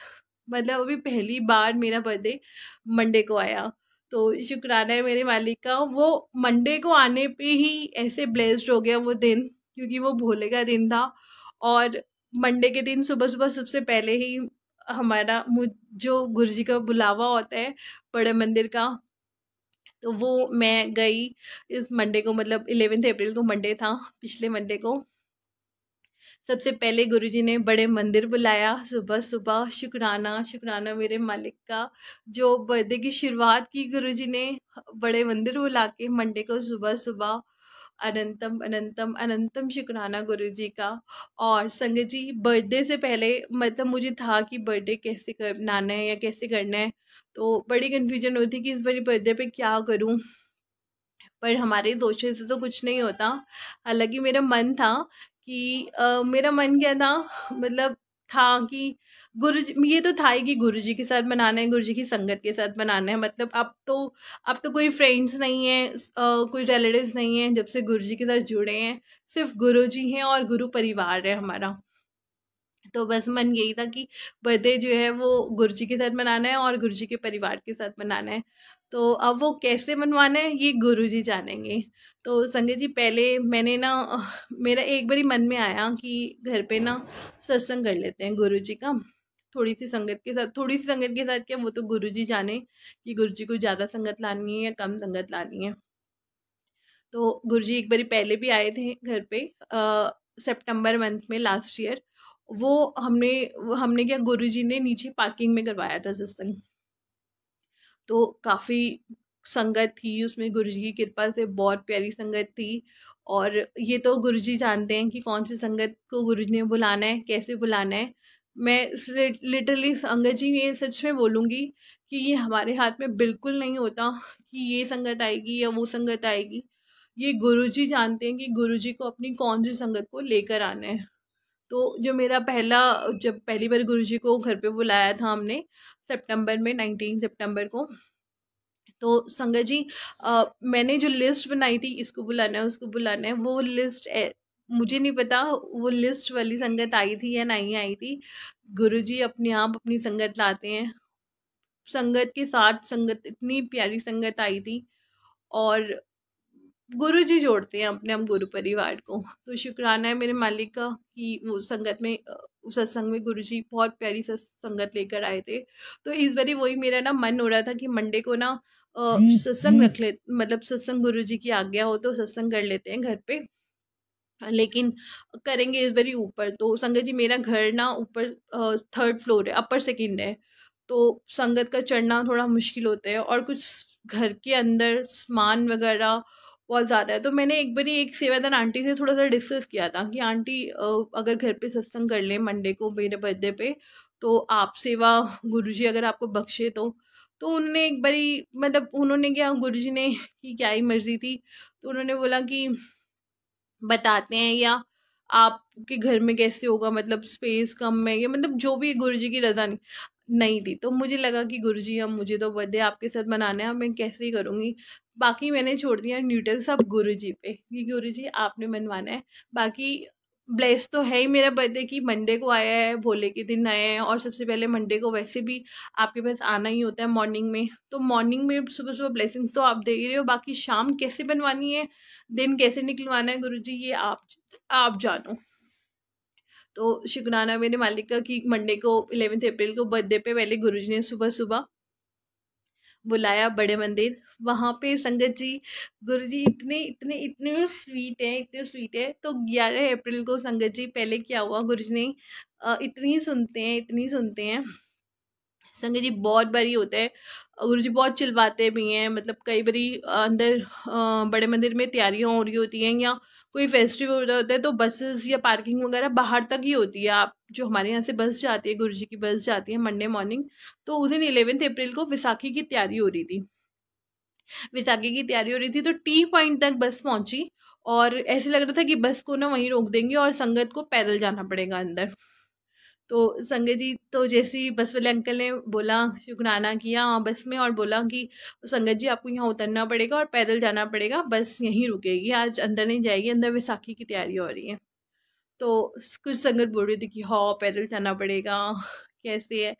मतलब अभी पहली बार मेरा बर्थडे मंडे को आया। तो शुक्राना है मेरे मालिक का, वो मंडे को आने पे ही ऐसे ब्लेस्ड हो गया वो दिन, क्योंकि वो भोले का दिन था। और मंडे के दिन सुबह सुबह सबसे पहले ही हमारा मुझ जो गुरु जी का बुलावा होता है, बड़े मंदिर का तो वो मैं गई इस मंडे को मतलब इलेवेंथ अप्रैल को मंडे था, पिछले मंडे को। सबसे पहले गुरुजी ने बड़े मंदिर बुलाया, सुबह सुबह शुक्राना शुक्राना मेरे मालिक का, जो बर्थडे की शुरुआत की गुरुजी ने, बड़े मंदिर बुला के मंडे को सुबह सुबह अनंतम अनंतम अनंतम शुक्राना गुरु जी का। और संगत जी बर्थडे से पहले मतलब मुझे था कि बर्थडे कैसे करना है या कैसे करना है तो बड़ी कन्फ्यूज़न होती कि इस बारी बर्थडे पे क्या करूँ। पर हमारे सोचने से तो कुछ नहीं होता। हालाँकि मेरा मन था कि आ, मेरा मन क्या था मतलब था कि गुरु जी ये तो था ही कि गुरु जी के साथ बनाना है गुरु जी की संगत के साथ बनाना है। मतलब अब तो अब तो कोई फ्रेंड्स नहीं है कोई रिलेटिव्स नहीं है, जब से गुरु जी के साथ जुड़े हैं, सिर्फ़ गुरु जी हैं और गुरु परिवार है हमारा। तो बस मन यही था कि बर्थडे जो है वो गुरु जी के साथ मनाना है और गुरु जी के परिवार के साथ मनाना है। तो अब वो कैसे मनवाना है, ये गुरु जी जानेंगे। तो संगत जी, पहले मैंने ना, मेरा एक बारी मन में आया कि घर पे ना सत्संग कर लेते हैं गुरु जी का। थोड़ी सी संगत के साथ थोड़ी सी संगत के साथ क्या वो तो गुरु जी जाने कि गुरु जी को ज़्यादा संगत लानी है या कम संगत लानी है। तो गुरु जी एक बारी पहले भी आए थे घर पे सितंबर मंथ में लास्ट ईयर वो हमने हमने क्या गुरु जी ने नीचे पार्किंग में करवाया था सत्संग तो काफ़ी संगत थी उसमें गुरु जी की कृपा से, बहुत प्यारी संगत थी और ये तो गुरु जी जानते हैं कि कौन सी संगत को गुरु जी ने बुलाना है, कैसे बुलाना है। मैं लिटरली संगत जी ये सच में बोलूँगी कि ये हमारे हाथ में बिल्कुल नहीं होता कि ये संगत आएगी या वो संगत आएगी। ये गुरु जी जानते हैं कि गुरु जी को अपनी कौन सी संगत को लेकर आना है। तो जो मेरा पहला जब पहली बार गुरु जी को घर पे बुलाया था हमने सितंबर में नाइनटीन सितंबर को तो संगत जी आ, मैंने जो लिस्ट बनाई थी इसको बुलाना है उसको बुलाना है वो लिस्ट मुझे नहीं पता वो लिस्ट वाली संगत आई थी या नहीं आई थी। गुरु जी अपने आप अपनी संगत लाते हैं। संगत के साथ संगत इतनी प्यारी संगत आई थी और गुरु जी जोड़ते हैं अपने हम गुरु परिवार को। तो शुक्राना है मेरे मालिक का कि वो संगत में सत्संग में गुरु जी बहुत प्यारी संगत लेकर आए थे। तो इस बारी वही मेरा ना मन हो रहा था कि मंडे को ना सत्संग रख ले मतलब सत्संग गुरु जी की आज्ञा हो तो सत्संग कर लेते हैं घर पे। लेकिन करेंगे इस बारी ऊपर तो संगत जी मेरा घर ना ऊपर थर्ड फ्लोर है अपर सेकेंड है तो संगत का चढ़ना थोड़ा मुश्किल होता है और कुछ घर के अंदर सामान वगैरह बहुत ज़्यादा है। तो मैंने एक बारी एक सेवादान आंटी से थोड़ा सा डिस्कस किया था कि, आंटी अगर घर पे सत्संग कर लें मंडे को मेरे बर्थडे पे तो आप सेवा गुरुजी अगर आपको बख्शे तो। तो उन्होंने एक बारी मतलब उन्होंने क्या गुरुजी ने की क्या ही मर्ज़ी थी तो उन्होंने बोला कि बताते हैं या आपके घर में कैसे होगा मतलब स्पेस कम है या मतलब जो भी गुरु जी की रजा नहीं नहीं थी। तो मुझे लगा कि गुरु जी अब मुझे तो बर्थडे आपके साथ मनाना है मैं कैसे ही करूँगी। बाकी मैंने छोड़ दिया न्यूटल सब गुरु जी पे, कि गुरु जी आपने मनवाना है। बाकी ब्लेस तो है ही। मेरा बर्थडे की मंडे को आया है, भोले के दिन आया है और सबसे पहले मंडे को वैसे भी आपके पास आना ही होता है मॉर्निंग में। तो मॉर्निंग में सुबह सुबह ब्लेसिंग्स तो आप दे ही रहे हो। बाकी शाम कैसे बनवानी है, दिन कैसे निकलवाना है गुरु जी ये आप आप जानो। तो शुक्राना मेरे मालिक का कि मंडे को इलेवेंथ अप्रैल को बर्थडे पे पहले गुरु जी ने सुबह सुबह बुलाया बड़े मंदिर। वहाँ पे संगत जी गुरु जी इतने इतने इतने स्वीट हैं, इतने स्वीट है। तो ग्यारह अप्रैल को संगत जी, पहले क्या हुआ गुरु जी ने इतनी सुनते हैं, इतनी सुनते हैं। संगत जी बहुत बारी होता है। गुरु जी बहुत चिलवाते भी हैं मतलब कई बारी अंदर बड़े मंदिर में तैयारियाँ हो रही होती हैं या कोई फेस्टिवल होता है तो बसेस या पार्किंग वगैरह बाहर तक ही होती है। आप जो हमारे यहाँ से बस जाती है गुरु जी की बस जाती है मंडे मॉर्निंग तो उस दिन इलेवेंथ अप्रैल को विसाखी की तैयारी हो रही थी। विसाखी की तैयारी हो रही थी तो टी पॉइंट तक बस पहुँची और ऐसे लग रहा था कि बस को ना वहीं रोक देंगे और संगत को पैदल जाना पड़ेगा अंदर। तो संगे जी तो जैसे ही बस वाले अंकल ने बोला, शुक्राना किया बस में और बोला कि संगत जी, आपको यहाँ उतरना पड़ेगा और पैदल जाना पड़ेगा, बस यहीं रुकेगी, आज अंदर नहीं जाएगी, अंदर विसाखी की तैयारी हो रही है। तो कुछ संगत बोल रही थी कि हाँ पैदल जाना पड़ेगा, कैसे है?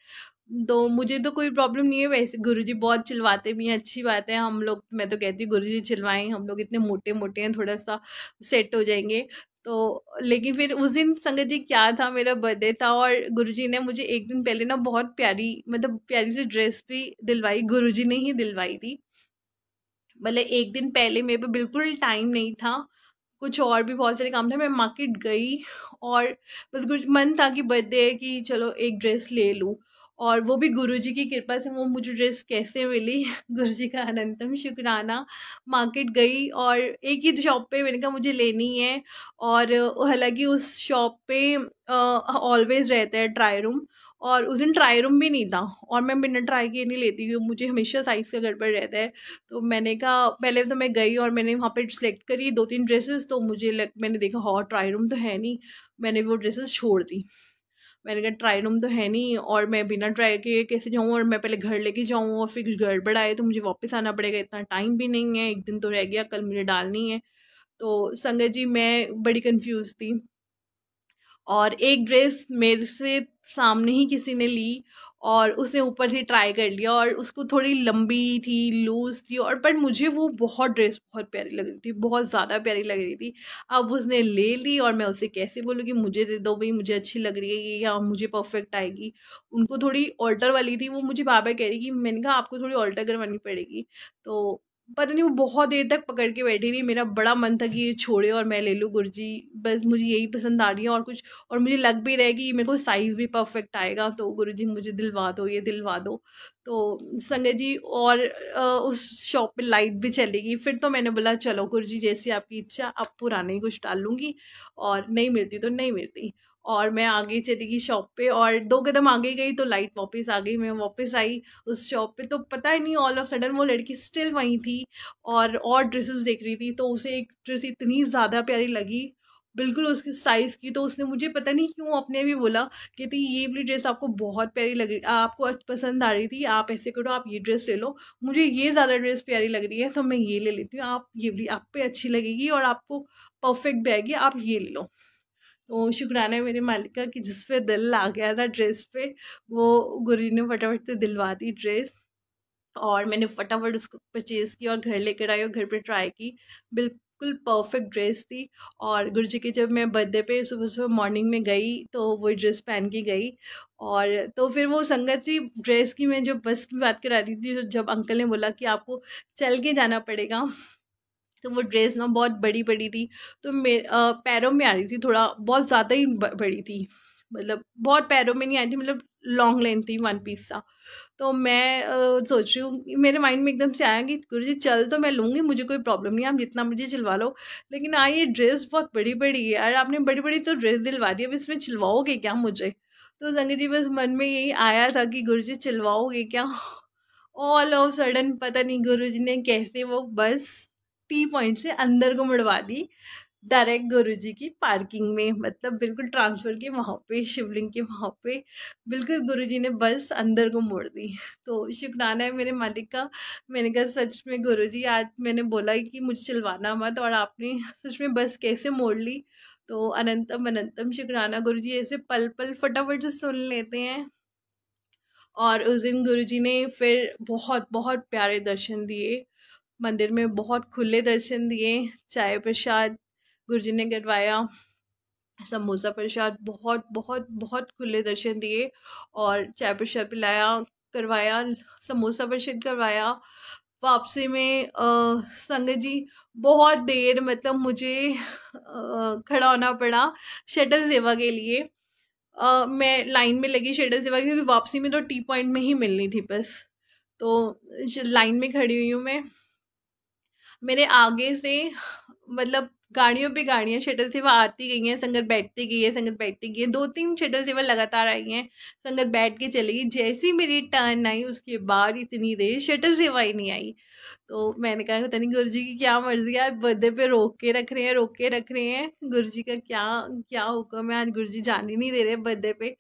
तो मुझे तो कोई प्रॉब्लम नहीं है, वैसे गुरुजी बहुत चिल्वाते भी हैं, अच्छी बात है। हम लोग, मैं तो कहती हूँ, गुरुजी चिल्वाएँ हम लोग इतने मोटे मोटे हैं थोड़ा सा सेट हो जाएँगे। तो लेकिन फिर उस दिन संगत जी क्या था, मेरा बर्थडे था और गुरुजी ने मुझे एक दिन पहले ना बहुत प्यारी मतलब प्यारी सी ड्रेस भी दिलवाई, गुरुजी ने ही दिलवाई थी। मतलब एक दिन पहले मेरे पे बिल्कुल टाइम नहीं था, कुछ और भी बहुत सारे काम थे, मैं मार्केट गई और बस कुछ मन था कि बर्थडे है कि चलो एक ड्रेस ले लूँ। और वो भी गुरुजी की कृपा से वो मुझे ड्रेस कैसे मिली? गुरुजी का अनंतम शुक्राना। मार्केट गई और एक ही शॉप पे मैंने कहा, मुझे लेनी है। और हालाँकि उस शॉप पे ऑलवेज रहता है ट्राई रूम और उस दिन ट्राई रूम भी नहीं था और मैं बिना ट्राई किए नहीं लेती क्योंकि मुझे हमेशा साइज़ का गड़बड़ रहता है। तो मैंने कहा, पहले तो मैं गई और मैंने वहाँ पे सिलेक्ट करी दो तीन ड्रेसेस तो मुझे लग, मैंने देखा हाँ ट्राई रूम तो है नहीं। मैंने वो ड्रेसेस छोड़ दी। मैंने कहा ट्राई रूम तो है नहीं और मैं बिना ट्राई के कैसे जाऊँ और मैं पहले घर लेके जाऊँ और फिर कुछ गड़बड़ आए तो मुझे वापस आना पड़ेगा, इतना टाइम भी नहीं है, एक दिन तो रह गया, कल मुझे डालनी है। तो संगत जी, मैं बड़ी कन्फ्यूज़ थी और एक ड्रेस मेरे से सामने ही किसी ने ली और उसने ऊपर से ट्राई कर लिया और उसको थोड़ी लंबी थी लूज़ थी और बट मुझे वो बहुत ड्रेस बहुत प्यारी लग रही थी, बहुत ज़्यादा प्यारी लग रही थी। अब उसने ले ली और मैं उसे कैसे बोलूँ कि मुझे दे दो भाई, मुझे अच्छी लग रही है ये, या मुझे परफेक्ट आएगी। उनको थोड़ी ऑल्टर वाली थी, वो मुझे बाबा कह रही कि, मैंने कहा आपको थोड़ी ऑल्टर करवानी पड़ेगी। तो पता नहीं वो बहुत देर तक पकड़ के बैठी रही, मेरा बड़ा मन था कि ये छोड़े और मैं ले लूँ गुरजी। बस मुझे यही पसंद आ रही है और कुछ, और मुझे लग भी रहा है कि मेरे को साइज़ भी परफेक्ट आएगा तो गुरुजी मुझे दिलवा दो, ये दिलवा दो। तो संगत जी, और उस शॉप पे लाइट भी चलेगी। फिर तो मैंने बोला, चलो गुरुजी, जैसी आपकी इच्छा आप पुराने ही कुछ डाल लूँगी। और नहीं मिलती तो नहीं मिलती। और मैं आगे चली गई शॉप पे और दो कदम आगे गई तो लाइट वापस आ गई, मैं वापस आई उस शॉप पे। तो पता ही नहीं ऑल ऑफ़ सडन वो लड़की स्टिल वहीं थी और और ड्रेसेस देख रही थी तो उसे एक ड्रेस इतनी ज़्यादा प्यारी लगी, बिल्कुल उसकी साइज़ की। तो उसने मुझे पता नहीं क्यों अपने भी बोला कि थी ये वाली ड्रेस आपको बहुत प्यारी लग रही आपको पसंद आ रही थी, आप ऐसे करो, आप ये ड्रेस ले लो, मुझे ये ज़्यादा ड्रेस प्यारी लग रही है तो मैं ये ले लेती हूँ, आप ये वाली आप पे अच्छी लगेगी और आपको परफेक्ट भी आएगी आप ये ले लो। तो शुक्राना है मेरे मालिक का कि जिस पे दिल आ गया था ड्रेस पे, वो गुरी ने फटाफट से दिलवा दी ड्रेस और मैंने फटाफट उसको परचेज़ की और घर लेकर आई और घर पे ट्राई की। बिल्कुल परफेक्ट ड्रेस थी और गुरु जी के जब मैं बर्थडे पे सुबह सुबह मॉर्निंग में गई तो वो ड्रेस पहन के गई और तो फिर वो संगत थी ड्रेस की मैं जो बस की बात करा रही थी जब अंकल ने बोला कि आपको चल के जाना पड़ेगा तो वो ड्रेस ना बहुत बड़ी बड़ी थी। तो मे पैरों में आ रही थी थोड़ा बहुत ज़्यादा ही बड़ी थी। मतलब बहुत पैरों में नहीं आई थी मतलब लॉन्ग लेंथ थी वन पीस सा। तो मैं आ, सोच रही हूँ मेरे माइंड में एकदम से आया कि गुरु जी चल तो मैं लूँगी मुझे कोई प्रॉब्लम नहीं आप जितना मुझे चिलवा लो। लेकिन हाँ ये ड्रेस बहुत बड़ी बड़ी है यार आपने बड़ी बड़ी तो ड्रेस दिलवा दी अब इसमें चिलवाओगे क्या मुझे? तो संगत जी बस मन में यही आया था कि गुरु जी चिलवाओगे क्या? ऑल ऑफ़ सडन पता नहीं गुरु जी ने कैसे वो बस टी पॉइंट से अंदर को मुड़वा दी। डायरेक्ट गुरु जी की पार्किंग में मतलब बिल्कुल ट्रांसफ़र के वहाँ पे, शिवलिंग के वहाँ पे, बिल्कुल गुरु जी ने बस अंदर को मोड़ दी। तो शुक्राना है मेरे मालिक का। मैंने कहा, सच में गुरु जी आज मैंने बोला कि मुझे चलवाना मत और आपने सच में बस कैसे मोड़ ली? तो अनंतम अनंतम शुक्राना गुरु जी ऐसे पल पल फटाफट से सुन लेते हैं। और उस दिन गुरु जी ने फिर बहुत बहुत प्यारे दर्शन दिए। मंदिर में बहुत खुले दर्शन दिए चाय प्रसाद गुरु जी ने करवाया समोसा प्रसाद बहुत बहुत बहुत खुले दर्शन दिए और चाय प्रसाद पिलाया करवाया समोसा प्रसाद करवाया। वापसी में संगत जी बहुत देर मतलब मुझे आ, खड़ा होना पड़ा शटल सेवा के लिए। आ, मैं लाइन में लगी शटल सेवा क्योंकि वापसी में तो टी पॉइंट में ही मिलनी थी बस। तो लाइन में खड़ी हुई हूँ मैं। मेरे आगे से मतलब गाड़ियों पे गाड़ियाँ, शटल सेवा आती गई हैं, संगत बैठती गई है, संगत बैठती गई है। दो तीन शटल सेवा लगातार आई हैं, संगत बैठ के चली गई। जैसी मेरी टर्न आई, उसके बाद इतनी देर शटल सेवा ही नहीं आई। तो मैंने कहा, पता नहीं गुरु जी की क्या मर्ज़ी है बर्थडे पे रोक के रख रहे हैं, रोक के रख रहे हैं। गुरु जी का क्या क्या हुक्म है? आज गुरु जी जाने नहीं दे रहे बर्थडे पे।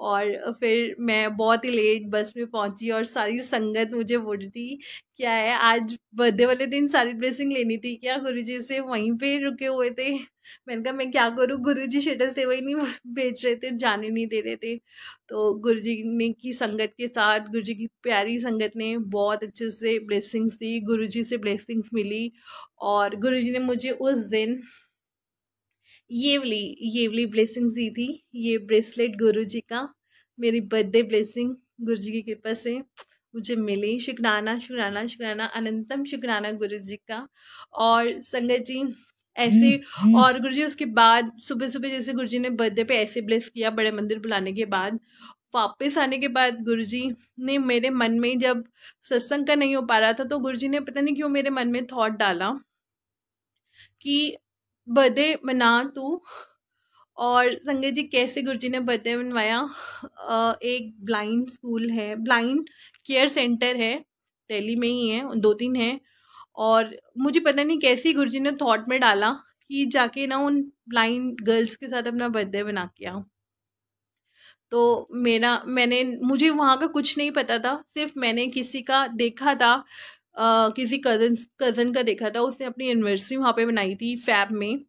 और फिर मैं बहुत ही लेट बस में पहुँची और सारी संगत मुझे बोल थी, क्या है? आज बर्थडे वाले दिन सारी ड्रेसिंग लेनी थी क्या? गुरु जी से वहीं पे रुके हुए थे। मैंने कहा, मैं क्या करूँ? गुरु जी शटल से वही नहीं बेच रहे थे, जाने नहीं दे रहे थे। तो गुरु जी ने की संगत के साथ गुरु जी की प्यारी संगत ने बहुत अच्छे से ब्लेसिंग्स दी गुरु जी से ब्लेसिंग्स मिली और गुरु जी ने मुझे उस दिन ये वाली ये वाली ब्लेसिंग दी थी ये ब्रेसलेट गुरु जी का मेरी बर्थडे ब्लेसिंग गुरु जी की कृपा से मुझे मिली। शुक्राना शुक्राना शुक्राना अनंतम शुक्राना गुरु जी का। और संगत जी ऐसे और गुरु जी उसके बाद सुबह सुबह जैसे गुरु जी ने बर्थडे पे ऐसे ब्लेस किया बड़े मंदिर बुलाने के बाद वापस आने के बाद गुरु जी ने मेरे मन में जब सत्संग का नहीं हो पा रहा था तो गुरु जी ने पता नहीं क्यों मेरे मन में थॉट डाला कि बर्थडे मना तू। और संगत जी, कैसे गुरुजी ने बर्थडे मनवाया? एक ब्लाइंड स्कूल है, ब्लाइंड केयर सेंटर है, दिल्ली में ही है, दो तीन है। और मुझे पता नहीं कैसे गुरुजी ने थॉट में डाला कि जाके ना उन ब्लाइंड गर्ल्स के साथ अपना बर्थडे बना के आओ तो मेरा, मैंने, मुझे वहाँ का कुछ नहीं पता था, सिर्फ़ मैंने किसी का देखा था किसी कज़न कज़न का देखा था, उसने अपनी एनिवर्सरी वहाँ पे बनाई थी फैब में।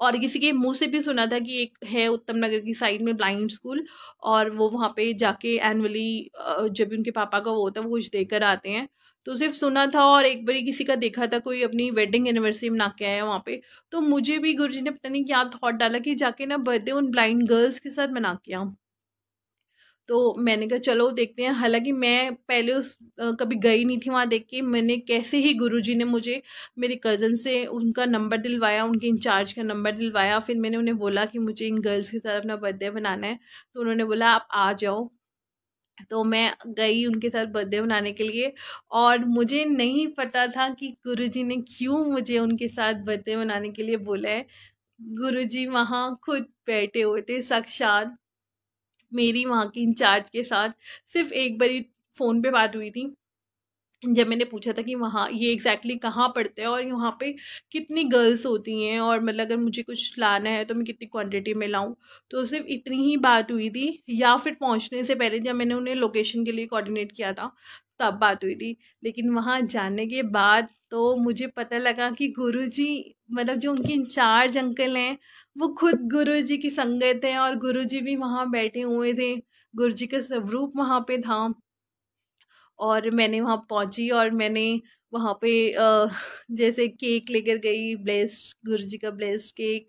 और किसी के मुँह से भी सुना था कि एक है उत्तम नगर की साइड में ब्लाइंड स्कूल और वो वहाँ पे जाके एनुअली जब भी उनके पापा का वो होता है, वो कुछ देकर आते हैं। तो सिर्फ़ सुना था और एक बारी किसी का देखा था, कोई अपनी वेडिंग एनिवर्सरी मना के आया वहाँ पे। तो मुझे भी गुरु जी ने पता नहीं क्या थॉट डाला कि जाके ना बर्थडे उन ब्लाइंड गर्ल्स के साथ मना के आऊँ तो मैंने कहा, चलो, देखते हैं। हालाँकि मैं पहले उस कभी गई नहीं थी वहाँ देख के। मैंने कैसे ही गुरुजी ने मुझे, मेरे कज़न से उनका नंबर दिलवाया, उनके इंचार्ज का नंबर दिलवाया। फिर मैंने उन्हें बोला कि मुझे इन गर्ल्स के साथ अपना बर्थडे बनाना है। तो उन्होंने बोला, आप आ जाओ। तो मैं गई उनके साथ बर्थडे मनाने के लिए और मुझे नहीं पता था कि गुरुजी ने क्यों मुझे उनके साथ बर्थडे मनाने के लिए बोला है। गुरुजी वहाँ खुद बैठे हुए थे, साक्षात। मेरी वहाँ की इंचार्ज के साथ सिर्फ़ एक बारी फ़ोन पे बात हुई थी। जब मैंने पूछा था कि वहाँ ये एग्जैक्टली exactly कहाँ पड़ते हैं और यहाँ पे कितनी गर्ल्स होती हैं और मतलब अगर मुझे कुछ लाना है तो मैं कितनी क्वांटिटी में लाऊं? तो सिर्फ़ इतनी ही बात हुई थी या फिर पहुँचने से पहले जब मैंने उन्हें लोकेशन के लिए कोऑर्डिनेट किया था तब बात हुई थी। लेकिन वहाँ जाने के बाद तो मुझे पता लगा कि गुरुजी मतलब जो उनके इंचार्ज अंकल हैं, वो खुद गुरुजी की संगत हैं और गुरुजी भी वहाँ बैठे हुए थे। गुरुजी का स्वरूप वहाँ पे था और मैंने वहाँ पहुँची और मैंने वहाँ पे जैसे केक लेकर गई, ब्लेस्ड गुरु जी का ब्लेस्ड केक।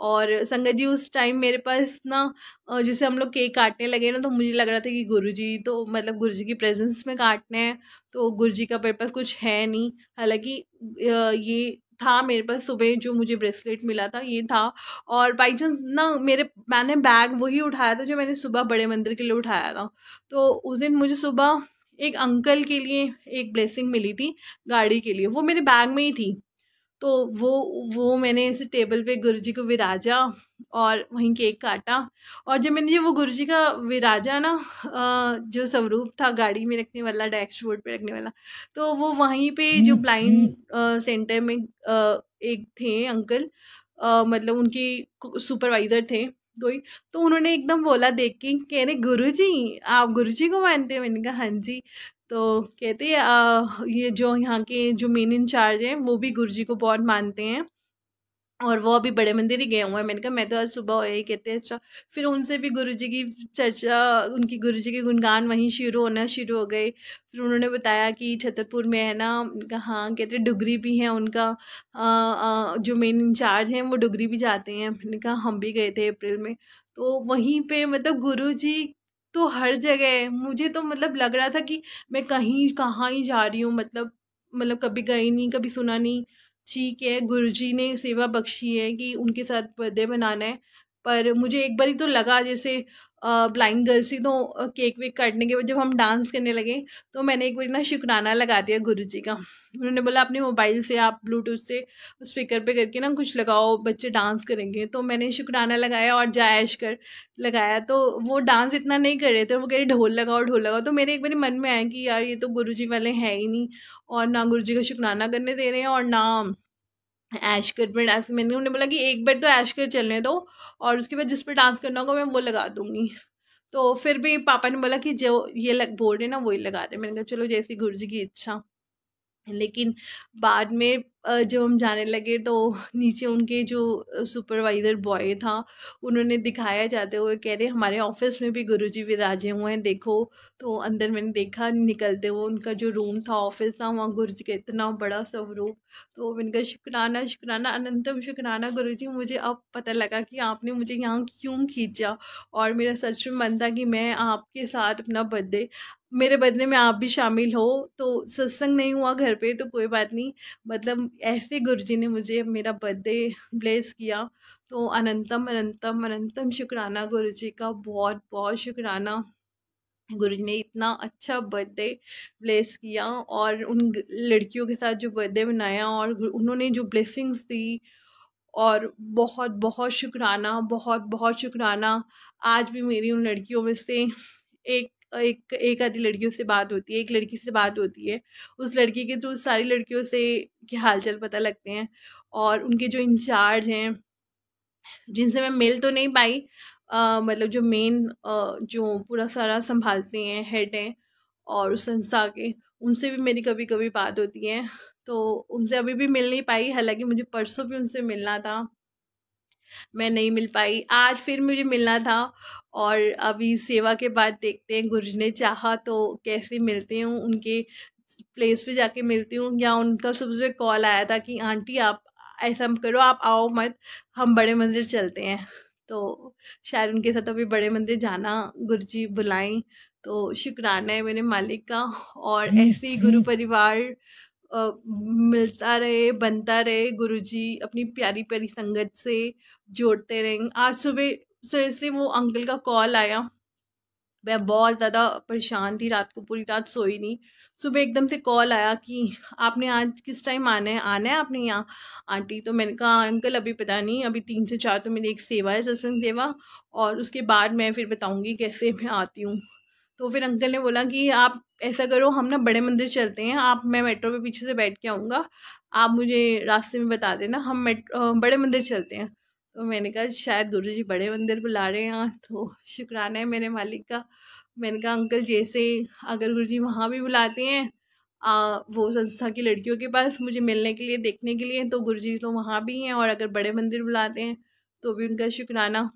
और संगत जी, उस टाइम मेरे पास ना जैसे हम लोग केक काटने लगे ना तो मुझे लग रहा था कि गुरु जी तो मतलब गुरु जी की प्रेजेंस में काटने हैं तो गुरु जी का मेरे पास कुछ है नहीं। हालाँकि ये था मेरे पास सुबह जो मुझे ब्रेसलेट मिला था, ये था। और बाई चांस ना, मेरे, मैंने बैग वही उठाया था जो मैंने सुबह बड़े मंदिर के लिए उठाया था। तो उस दिन मुझे सुबह एक अंकल के लिए एक ब्लेसिंग मिली थी, गाड़ी के लिए। वो मेरे बैग में ही थी। तो वो वो मैंने ऐसे टेबल पे गुरुजी को विराजा और वहीं केक काटा। और जब मैंने जो वो गुरुजी का विराजा ना जो स्वरूप था गाड़ी में रखने वाला, डैशबोर्ड पे रखने वाला तो वो वहीं पे जो ब्लाइंड सेंटर में एक थे अंकल मतलब उनकी सुपरवाइज़र थे कोई तो उन्होंने एकदम बोला देख के कह रहे गुरु जी आप गुरु जी को मानते हो? मैंने कहा हाँ जी। तो कहते ये जो यहाँ के जो मेन इंचार्ज हैं वो भी गुरु जी को बहुत मानते हैं और वो अभी बड़े मंदिर ही गए हुए हैं। मैंने कहा मैं तो आज सुबह हो यही कहते हैं अच्छा फिर उनसे भी गुरु जी की चर्चा उनकी गुरु जी के गुणगान वहीं शुरू होना शुरू हो गए। फिर उन्होंने बताया कि छतरपुर में है ना कहा हाँ कहते डुगरी भी हैं उनका आ, आ, जो मेन इंचार्ज हैं वो डुगरी भी जाते हैं। मैंने कहा हम भी गए थे अप्रैल में। तो वहीं पर मतलब गुरु जी तो हर जगह, मुझे तो मतलब लग रहा था कि मैं कहीं, कहाँ ही जा रही हूँ मतलब मतलब कभी गई नहीं, कभी सुना नहीं। ठीक है गुरु जी ने सेवा बख्शी है कि उनके साथ बर्थडे बनाना है, पर मुझे एक बार ही तो लगा जैसे ब्लाइंड गर्ल्स ही तो केक वेक काटने के बाद जब हम डांस करने लगे तो मैंने एक बार ना शुक्राना लगा दिया गुरु जी का। उन्होंने बोला, अपने मोबाइल से, आप ब्लूटूथ से स्पीकर पे करके ना कुछ लगाओ, बच्चे डांस करेंगे। तो मैंने शुक्राना लगाया और जायश कर लगाया। तो वो डांस इतना नहीं कर रहे थे, वो कह रहे, ढोल लगाओ ढोल लगाओ। तो मेरे एक बार मन में आया कि यार, ये तो गुरु जी वाले हैं ही नहीं और ना गुरु जी का शुक्राना करने दे रहे हैं और ना ऐश कर पर डांस मैंने उन्हें बोला कि एक बार तो ऐश कर चलने दो और उसके बाद जिस पर डांस करना होगा मैं वो लगा दूँगी। तो फिर भी पापा ने बोला कि जो ये लग बोर्ड है ना, वही लगा दे। मैंने कहा, चलो जैसी गुरु जी की इच्छा। लेकिन बाद में जब हम जाने लगे तो नीचे उनके जो सुपरवाइज़र बॉय था, उन्होंने दिखाया जाते हुए कह रहे, हमारे ऑफ़िस में भी गुरुजी विराजे हुए हैं, देखो। तो अंदर मैंने देखा, निकलते हुए उनका जो रूम था ऑफ़िस था, वहाँ गुरु जी का इतना बड़ा स्वरूप तो इनका शुक्राना शुक्राना, अनंतम शुक्राना गुरु जी मुझे अब पता लगा कि आपने मुझे यहाँ क्यों खींचा? और मेरा सच में मन था कि मैं आपके साथ अपना बर्थडे मेरे बर्थडे में आप भी शामिल हो तो सत्संग नहीं हुआ घर पे तो कोई बात नहीं। मतलब ऐसे गुरु जी ने मुझे मेरा बर्थडे ब्लेस किया। तो अनंतम अनंतम अनंतम शुक्राना गुरु जी का, बहुत बहुत शुक्राना। गुरु जी ने इतना अच्छा बर्थडे ब्लेस किया और उन लड़कियों के साथ जो बर्थडे मनाया और उन्होंने जो ब्लेसिंग्स दी और बहुत बहुत शुक्राना, बहुत बहुत शुक्राना। आज भी मेरी उन लड़कियों में से एक एक एक आधी लड़कियों से बात होती है, एक लड़की से बात होती है। उस लड़की के थ्रू सारी लड़कियों से के हालचाल पता लगते हैं और उनके जो इंचार्ज हैं, जिनसे मैं मिल तो नहीं पाई मतलब जो मेन जो पूरा सारा संभालते हैं, हेड हैं और उस संस्था के, उनसे भी मेरी कभी कभी बात होती है। तो उनसे अभी भी मिल नहीं पाई, हालाँकि मुझे परसों भी उनसे मिलना था। मैं नहीं मिल पाई। आज फिर मुझे मिलना था और अभी सेवा के बाद देखते हैं गुरु ने चाहा तो कैसे मिलती हूँ उनके प्लेस पे जाके मिलती हूँ या उनका सुबह कॉल आया था कि आंटी आप ऐसा करो आप आओ मत हम बड़े मंदिर चलते हैं। तो शायद उनके साथ अभी बड़े मंदिर जाना गुरु जी बुलाएँ तो शुक्राना है मेरे मालिक का और ऐसे ही गुरु परिवार मिलता रहे, बनता रहे, गुरुजी अपनी प्यारी प्यारी संगत से जोड़ते रहेंगे आज सुबह, से से वो अंकल का कॉल आया। मैं बहुत ज़्यादा परेशान थी, रात को पूरी रात सोई नहीं। सुबह एकदम से कॉल आया कि आपने आज किस टाइम आना है? आना है आपने यहाँ? आंटी तो मैंने कहा, अंकल, अभी पता नहीं, अभी तीन से चार तो मेरी एक सेवा है, सत्संग सेवा। और उसके बाद मैं फिर बताऊँगी कैसे मैं आती हूँ। तो फिर अंकल ने बोला कि आप ऐसा करो हम ना बड़े मंदिर चलते हैं आप मैं मेट्रो पे पीछे से बैठ के आऊँगा आप मुझे रास्ते में बता देना हम मेट्रो बड़े मंदिर चलते हैं। तो मैंने कहा शायद गुरु जी बड़े मंदिर बुला रहे हैं। तो शुक्राना है मेरे मालिक का। मैंने कहा अंकल जैसे अगर गुरु जी वहाँ भी बुलाते हैं आ, वो संस्था की लड़कियों के पास मुझे मिलने के लिए देखने के लिए तो गुरु जी तो वहाँ भी हैं और अगर बड़े मंदिर बुलाते हैं तो भी उनका शुक्राना।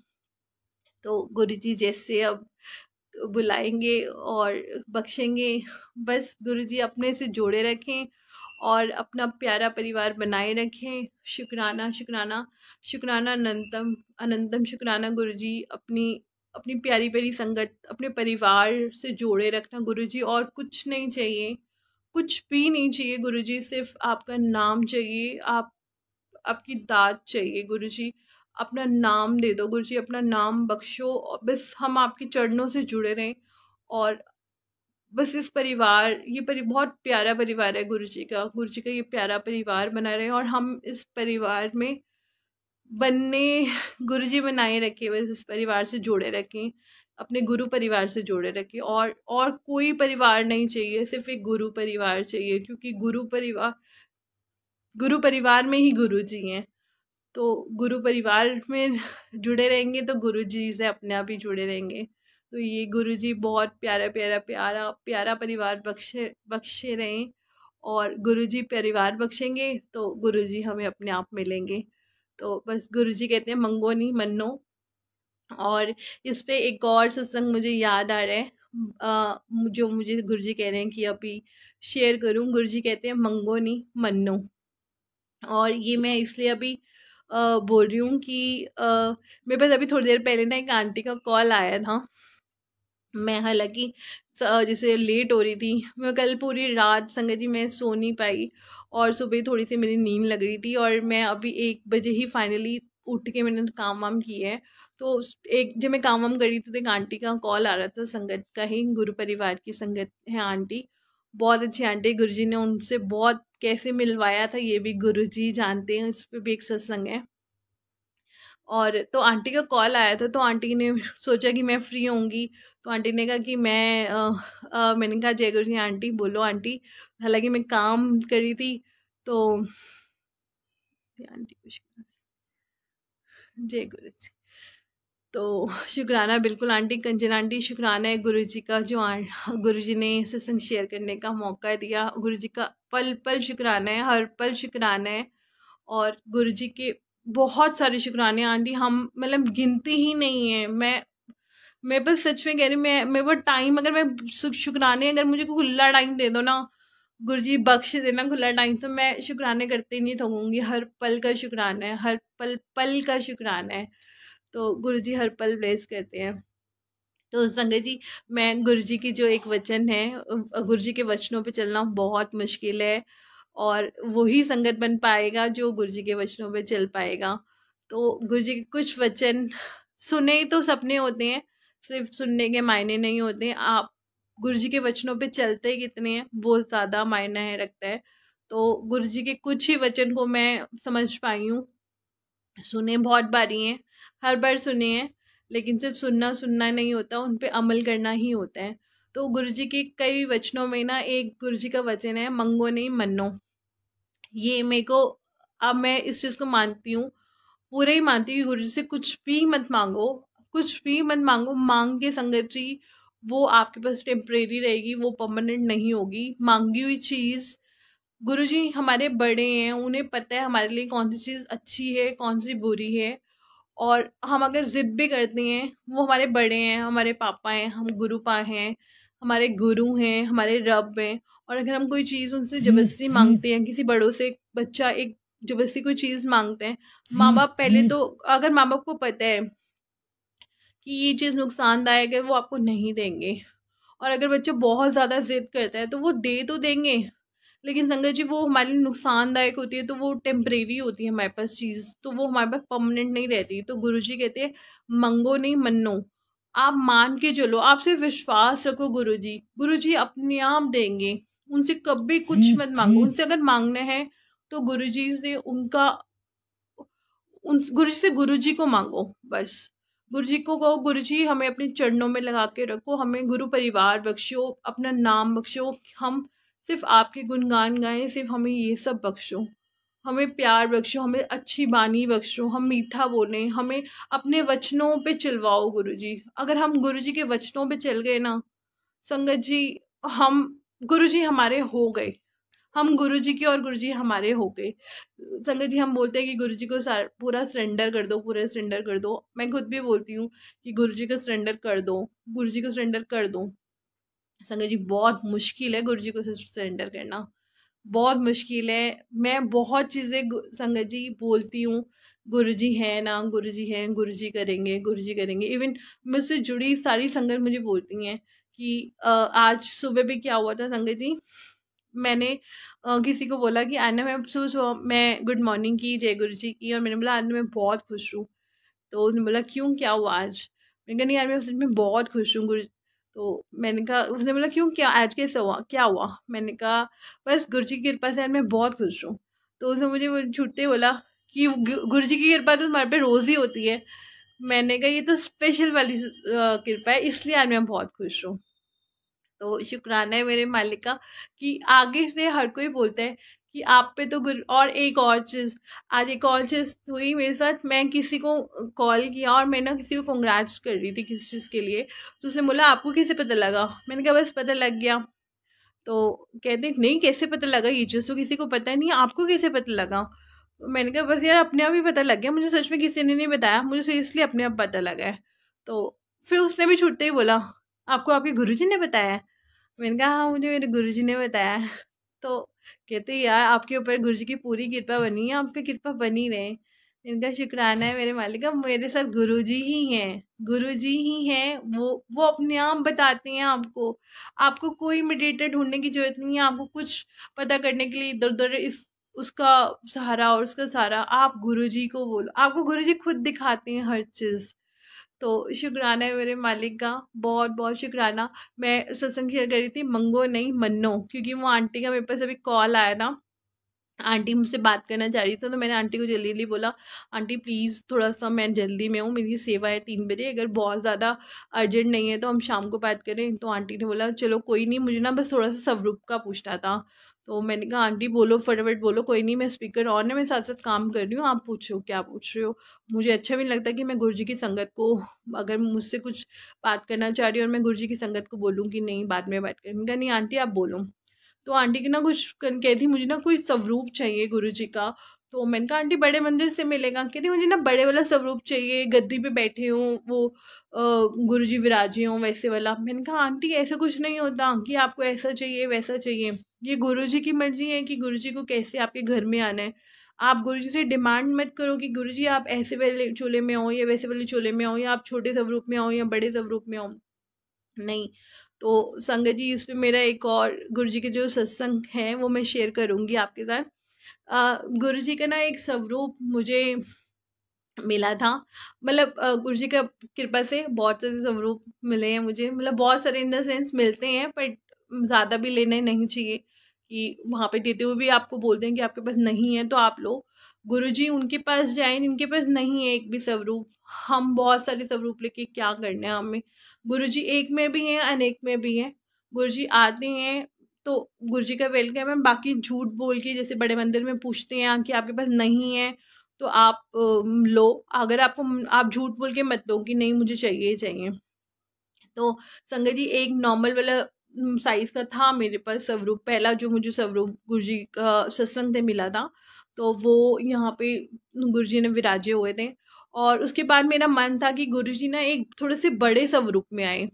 तो गुरु जी जैसे अब बुलाएँगे और बख्शेंगे। बस गुरु जी अपने से जोड़े रखें और अपना प्यारा परिवार बनाए रखें। शुक्राना शुक्राना शुक्राना अनंतम अनंतम शुक्राना गुरु जी। अपनी अपनी प्यारी प्यारी संगत, अपने परिवार से जोड़े रखना गुरु जी। और कुछ नहीं चाहिए, कुछ भी नहीं चाहिए गुरु जी। सिर्फ़ आपका नाम चाहिए, आप, आपकी दाद चाहिए गुरु जी। अपना नाम दे दो गुरु जी अपना नाम बख्शो बस हम आपके चरणों से जुड़े रहें, और बस इस परिवार, ये परि, बहुत प्यारा परिवार है गुरु जी का गुरु जी का ये प्यारा परिवार बना रहे और हम इस परिवार में बनने गुरु जी बनाए रखें, बस इस परिवार से जोड़े रखें, अपने गुरु परिवार से जोड़े रखें, और और कोई परिवार नहीं चाहिए, सिर्फ़ एक गुरु परिवार चाहिए, क्योंकि गुरु परिवार गुरु परिवार में ही गुरु जी हैं। तो गुरु परिवार में जुड़े रहेंगे तो गुरु जी से अपने आप ही जुड़े रहेंगे। तो ये गुरु जी बहुत प्यारा प्यारा प्यारा प्यारा परिवार बख्शे बख्शे रहें और गुरु जी परिवार बख्शेंगे तो गुरु जी हमें अपने आप मिलेंगे। तो बस गुरु जी कहते हैं, मंगो नहीं मनो और इस पर एक और सत्संग मुझे याद आ रहा है जो मुझे गुरु जी कह रहे हैं कि अभी शेयर करूँ। गुरु जी कहते हैं, मंगो नहीं मनो और ये मैं इसलिए अभी बोल रही हूँ कि मेरे पास अभी थोड़ी देर पहले ना एक आंटी का कॉल आया था। मैं हालाँकि जैसे लेट हो रही थी, मैं कल पूरी रात संगत जी मैं सो नहीं पाई और सुबह थोड़ी सी मेरी नींद लग रही थी और मैं अभी एक बजे ही फाइनली उठ के मैंने काम वाम किए हैं। तो एक, जब मैं काम वाम कर रही थी तो एक आंटी का कॉल आ रहा था संगत का ही, गुरु परिवार की संगत है आंटी। बहुत अच्छी आंटी गुरु ने उनसे बहुत कैसे मिलवाया था ये भी गुरु जानते हैं इस पर भी एक सत्संग है। और तो आंटी का कॉल आया था तो आंटी ने सोचा कि मैं फ्री होंगी तो आंटी ने कहा कि मैं आ, आ, मैंने कहा जय गुरु जी आंटी बोलो आंटी। हालाँकि मैं काम कर थी तो आंटी कुछ जय गुरु जी तो शुक्राना, बिल्कुल आंटी कंचन आंटी, शुक्राना है गुरु जी का जो गुरु जी ने सत्संग शेयर करने का मौका दिया। गुरु जी का पल पल शुक्राना है, हर पल शुक्राना है। और गुरु जी के बहुत सारे शुक्राने आंटी, हम मतलब गिनती ही नहीं है। मैं मैं बस सच में कह रही मैं मेरे वो टाइम अगर मैं शुक्राने अगर मुझे खुला टाइम दे दो ना गुरु जी बख्श देना खुला टाइम तो मैं शुक्राने करते नहीं थकूँगी। हर पल का शुक्राना है, हर पल पल का शुक्राना है। तो गुरु जी हर पल ब्लेस करते हैं। तो संगत जी, मैं गुरु जी की जो एक वचन है गुरु जी के वचनों पे चलना बहुत मुश्किल है और वही संगत बन पाएगा जो गुरु जी के वचनों पे चल पाएगा। तो गुरु जी के कुछ वचन सुने तो सपने होते हैं, सिर्फ़ सुनने के मायने नहीं होते। आप गुरु जी के वचनों पे चलते कितने हैं, वो ज़्यादा मायने है, रखता है। तो गुरु जी के कुछ ही वचन को मैं समझ पाई हूँ। सुने बहुत बारी हैं। हर बार सुने हैं, लेकिन सिर्फ़ सुनना सुनना नहीं होता, उन पर अमल करना ही होता है। तो गुरु जी के कई वचनों में ना, एक गुरु जी का वचन है, मंगो नहीं मनो ये मेरे को, अब मैं इस चीज़ को मानती हूँ, पूरे ही मानती हूँ गुरु जी से कुछ भी मत मांगो, कुछ भी मत मांगो, मांग के संगत जी, वो आपके पास टेम्परेरी रहेगी, वो परमानेंट नहीं होगी। मांगी हुई चीज़ गुरु जी हमारे बड़े हैं, उन्हें पता है हमारे लिए कौन सी चीज़ अच्छी है, कौन सी बुरी है। और हम अगर ज़िद भी करते हैं वो हमारे बड़े हैं हमारे पापा हैं हम गुरु पा हैं हमारे गुरु हैं हमारे रब हैं और अगर हम कोई चीज़ उनसे ज़बरदस्ती मांगते हैं किसी बड़ों से बच्चा एक ज़बरदस्ती कोई चीज़ मांगते हैं माँ बाप पहले तो अगर माँ बाप को पता है कि ये चीज़ नुकसानदायक है वो आपको नहीं देंगे। और अगर बच्चा बहुत ज़्यादा ज़िद करता है तो वो दे तो देंगे लेकिन संगत जी वो हमारे लिए नुकसानदायक होती है तो वो टेम्परेरी होती है हमारे पास चीज़ तो वो हमारे पास परमानेंट नहीं रहती। तो गुरु जी कहते हैं मंगो नहीं मनो आप मान के चलो आपसे विश्वास रखो गुरु जी। गुरु जी अपने आप देंगे। उनसे कभी कुछ मत मांगो। उनसे अगर मांगना है तो गुरु जी से उनका उन गुरु जी से गुरु जी को मांगो बस। गुरु जी को कहो गुरु जी हमें अपने चरणों में लगा के रखो। हमें गुरु परिवार बख्शो अपना नाम बख्शो हम सिर्फ़ आपके गुणगान गाएँ, सिर्फ़ हमें ये सब बख्शो। हमें प्यार बख्शो, हमें अच्छी बानी बख्शो, हम मीठा बोलें, हमें अपने वचनों पे चिलवाओ गुरु जी अगर हम गुरु जी के वचनों पे चल गए ना, संगत जी, हम गुरु जी हमारे हो गए। हम गुरु जी के और गुरु जी हमारे हो गए। संगत जी, हम बोलते हैं कि गुरु जी को पूरा सरेंडर कर दो, पूरा सरेंडर कर दो। मैं खुद भी बोलती हूँ कि गुरु जी को सरेंडर कर दो गुरु जी को सरेंडर कर दो। संगत जी, बहुत मुश्किल है गुरु जी को सरेंडर करना। बहुत मुश्किल है। मैं बहुत चीज़ें संगत जी बोलती हूँ गुरु जी हैं ना गुरु जी हैं गुरु जी करेंगे गुरु जी करेंगे। इवन मुझसे जुड़ी सारी संगत मुझे बोलती हैं कि आज सुबह भी क्या हुआ था संगत जी? मैंने किसी को बोला कि आना मैं सुबह सुबह, मैं गुड मॉर्निंग की, जय गुरु जी की। और मैंने बोला आज मैं बहुत खुश हूँ। तो उसने बोला, क्यों? क्या हुआ आज? मैंने कहा, नहीं यार मैं बहुत खुश हूँ गुरु तो मैंने कहा, उसने बोला, क्यों? क्या, आज कैसे हुआ? क्या हुआ? मैंने कहा, बस गुरु जी की कृपा से मैं बहुत खुश हूँ। तो उसने मुझे वो छूटते बोला कि गुरु जी की कृपा तो तुम्हारे पे रोज़ ही होती है। मैंने कहा, ये तो स्पेशल वाली कृपा है, इसलिए आज मैं बहुत खुश हूँ। तो शुक्राना है मेरे मालिक का कि आगे से हर कोई बोलता है कि आप पे तो गुरु, और एक और चीज़, आज एक और चीज़ हुई मेरे साथ, मैं किसी को कॉल किया और मैं ना किसी को कंग्रेट्स कर रही थी किसी चीज़ के लिए तो उसने बोला, आपको कैसे पता लगा? मैंने कहा, बस पता लग गया। तो कहते नहीं, कैसे पता लगा? ये चीज़ तो किसी को पता नहीं, आपको कैसे पता लगा? तो मैंने कहा, बस यार, अपने आप ही पता लग गया, मुझे सच में किसी ने नहीं बताया, मुझे इसलिए अपने आप पता लगा है। तो फिर उसने भी छूटते ही बोला, आपको आपके गुरुजी ने बताया मैंने कहा हाँ मुझे मेरे गुरुजी ने बताया तो कहते यार, आपके ऊपर गुरु जी की पूरी कृपा बनी है, आप पे कृपा बनी रहे। इनका शुक्राना है मेरे मालिक का मेरे साथ गुरु जी ही हैं, गुरु जी ही हैं, वो वो अपने आप बताते हैं आपको। आपको कोई मेडिटेटर ढूँढने की ज़रूरत नहीं है, आपको कुछ पता करने के लिए इधर उधर इस, उसका सहारा और उसका सहारा आप गुरु जी को बोलो। आपको गुरु जी खुद दिखाते हैं हर चीज़। तो शुक्राना है मेरे मालिक का, बहुत बहुत शुक्राना। मैं सत्संग शेयर कर रही थी, मंगो नहीं, मन्नो, क्योंकि वो आंटी का मेरे पास अभी कॉल आया था। आंटी मुझसे बात करना चाह रही थी तो मैंने आंटी को जल्दी जल्दी बोला, आंटी प्लीज़ थोड़ा सा मैं जल्दी में हूँ, मेरी सेवा है तीन बजे, अगर बहुत ज़्यादा अर्जेंट नहीं है तो हम शाम को बात करें। तो आंटी ने बोला, चलो, कोई नहीं, मुझे ना बस थोड़ा सा स्वरूप का पूछना था। तो मैंने कहा, आंटी, बोलो, फटाफट बोलो, कोई नहीं, मैं स्पीकर ऑन है, मैं साथ साथ काम कर रही हूँ, आप पूछो, क्या पूछ रहे हो? मुझे अच्छा भी नहीं लगता कि मैं गुरु जी की संगत को, अगर मुझसे कुछ बात करना चाह रही हूँ और मैं गुरु जी की संगत को बोलूँ कि नहीं, बाद में बात करें कहा, नहीं, आंटी, आप बोलो। तो आंटी की ना कुछ कहती मुझे ना कोई स्वरूप चाहिए गुरु जी का। तो मैंने कहा, आंटी, बड़े मंदिर से मिलेगा? कहती मुझे ना बड़े वाला स्वरूप चाहिए, गद्दी पे बैठे हों, वो गुरु जी विराजे हों, वैसे वाला। मैंने कहा, आंटी, ऐसा कुछ नहीं होता कि आपको ऐसा चाहिए, वैसा चाहिए। ये गुरु जी की मर्ज़ी है कि गुरु जी को कैसे आपके घर में आना है। आप गुरु जी से डिमांड मत करो कि गुरु जी आप ऐसे वाले चोले में आओ या वैसे वाले चोले में आओ या आप छोटे स्वरूप में आओ या बड़े स्वरूप में आओ। नहीं तो संगत जी, इस पर मेरा एक और गुरु जी के जो सत्संग हैं, वो मैं शेयर करूँगी आपके साथ। गुरु जी का ना एक स्वरूप मुझे मिला था। मतलब गुरु जी का कृपा से बहुत सारे स्वरूप मिले हैं मुझे। मतलब बहुत सारे इन द सेंस मिलते हैं बट ज़्यादा भी लेने नहीं चाहिए। कि वहाँ पे देते हुए भी आपको बोल दें कि आपके पास नहीं है तो आप लो गुरु जी उनके पास जाए, इनके पास नहीं है एक भी स्वरूप हम बहुत सारे स्वरूप लेके क्या करने हैं हमें? गुरु जी एक में भी हैं, अनेक में भी हैं। गुरु जी आते हैं तो गुरु जी का वेलकम है। बाकी झूठ बोल के जैसे बड़े मंदिर में पूछते हैं कि आपके पास नहीं है तो आप लो। अगर आपको, आप झूठ बोल के मत दो कि नहीं, मुझे चाहिए चाहिए। तो संगत जी, एक नॉर्मल वाला साइज़ का था मेरे पास स्वरूप। पहला जो मुझे स्वरूप गुरु जी का सत्संग से मिला था तो वो यहाँ पे गुरु जी ने विराजे हुए थे। और उसके बाद मेरा मन था कि गुरु जी ना एक थोड़े से बड़े स्वरूप में आए।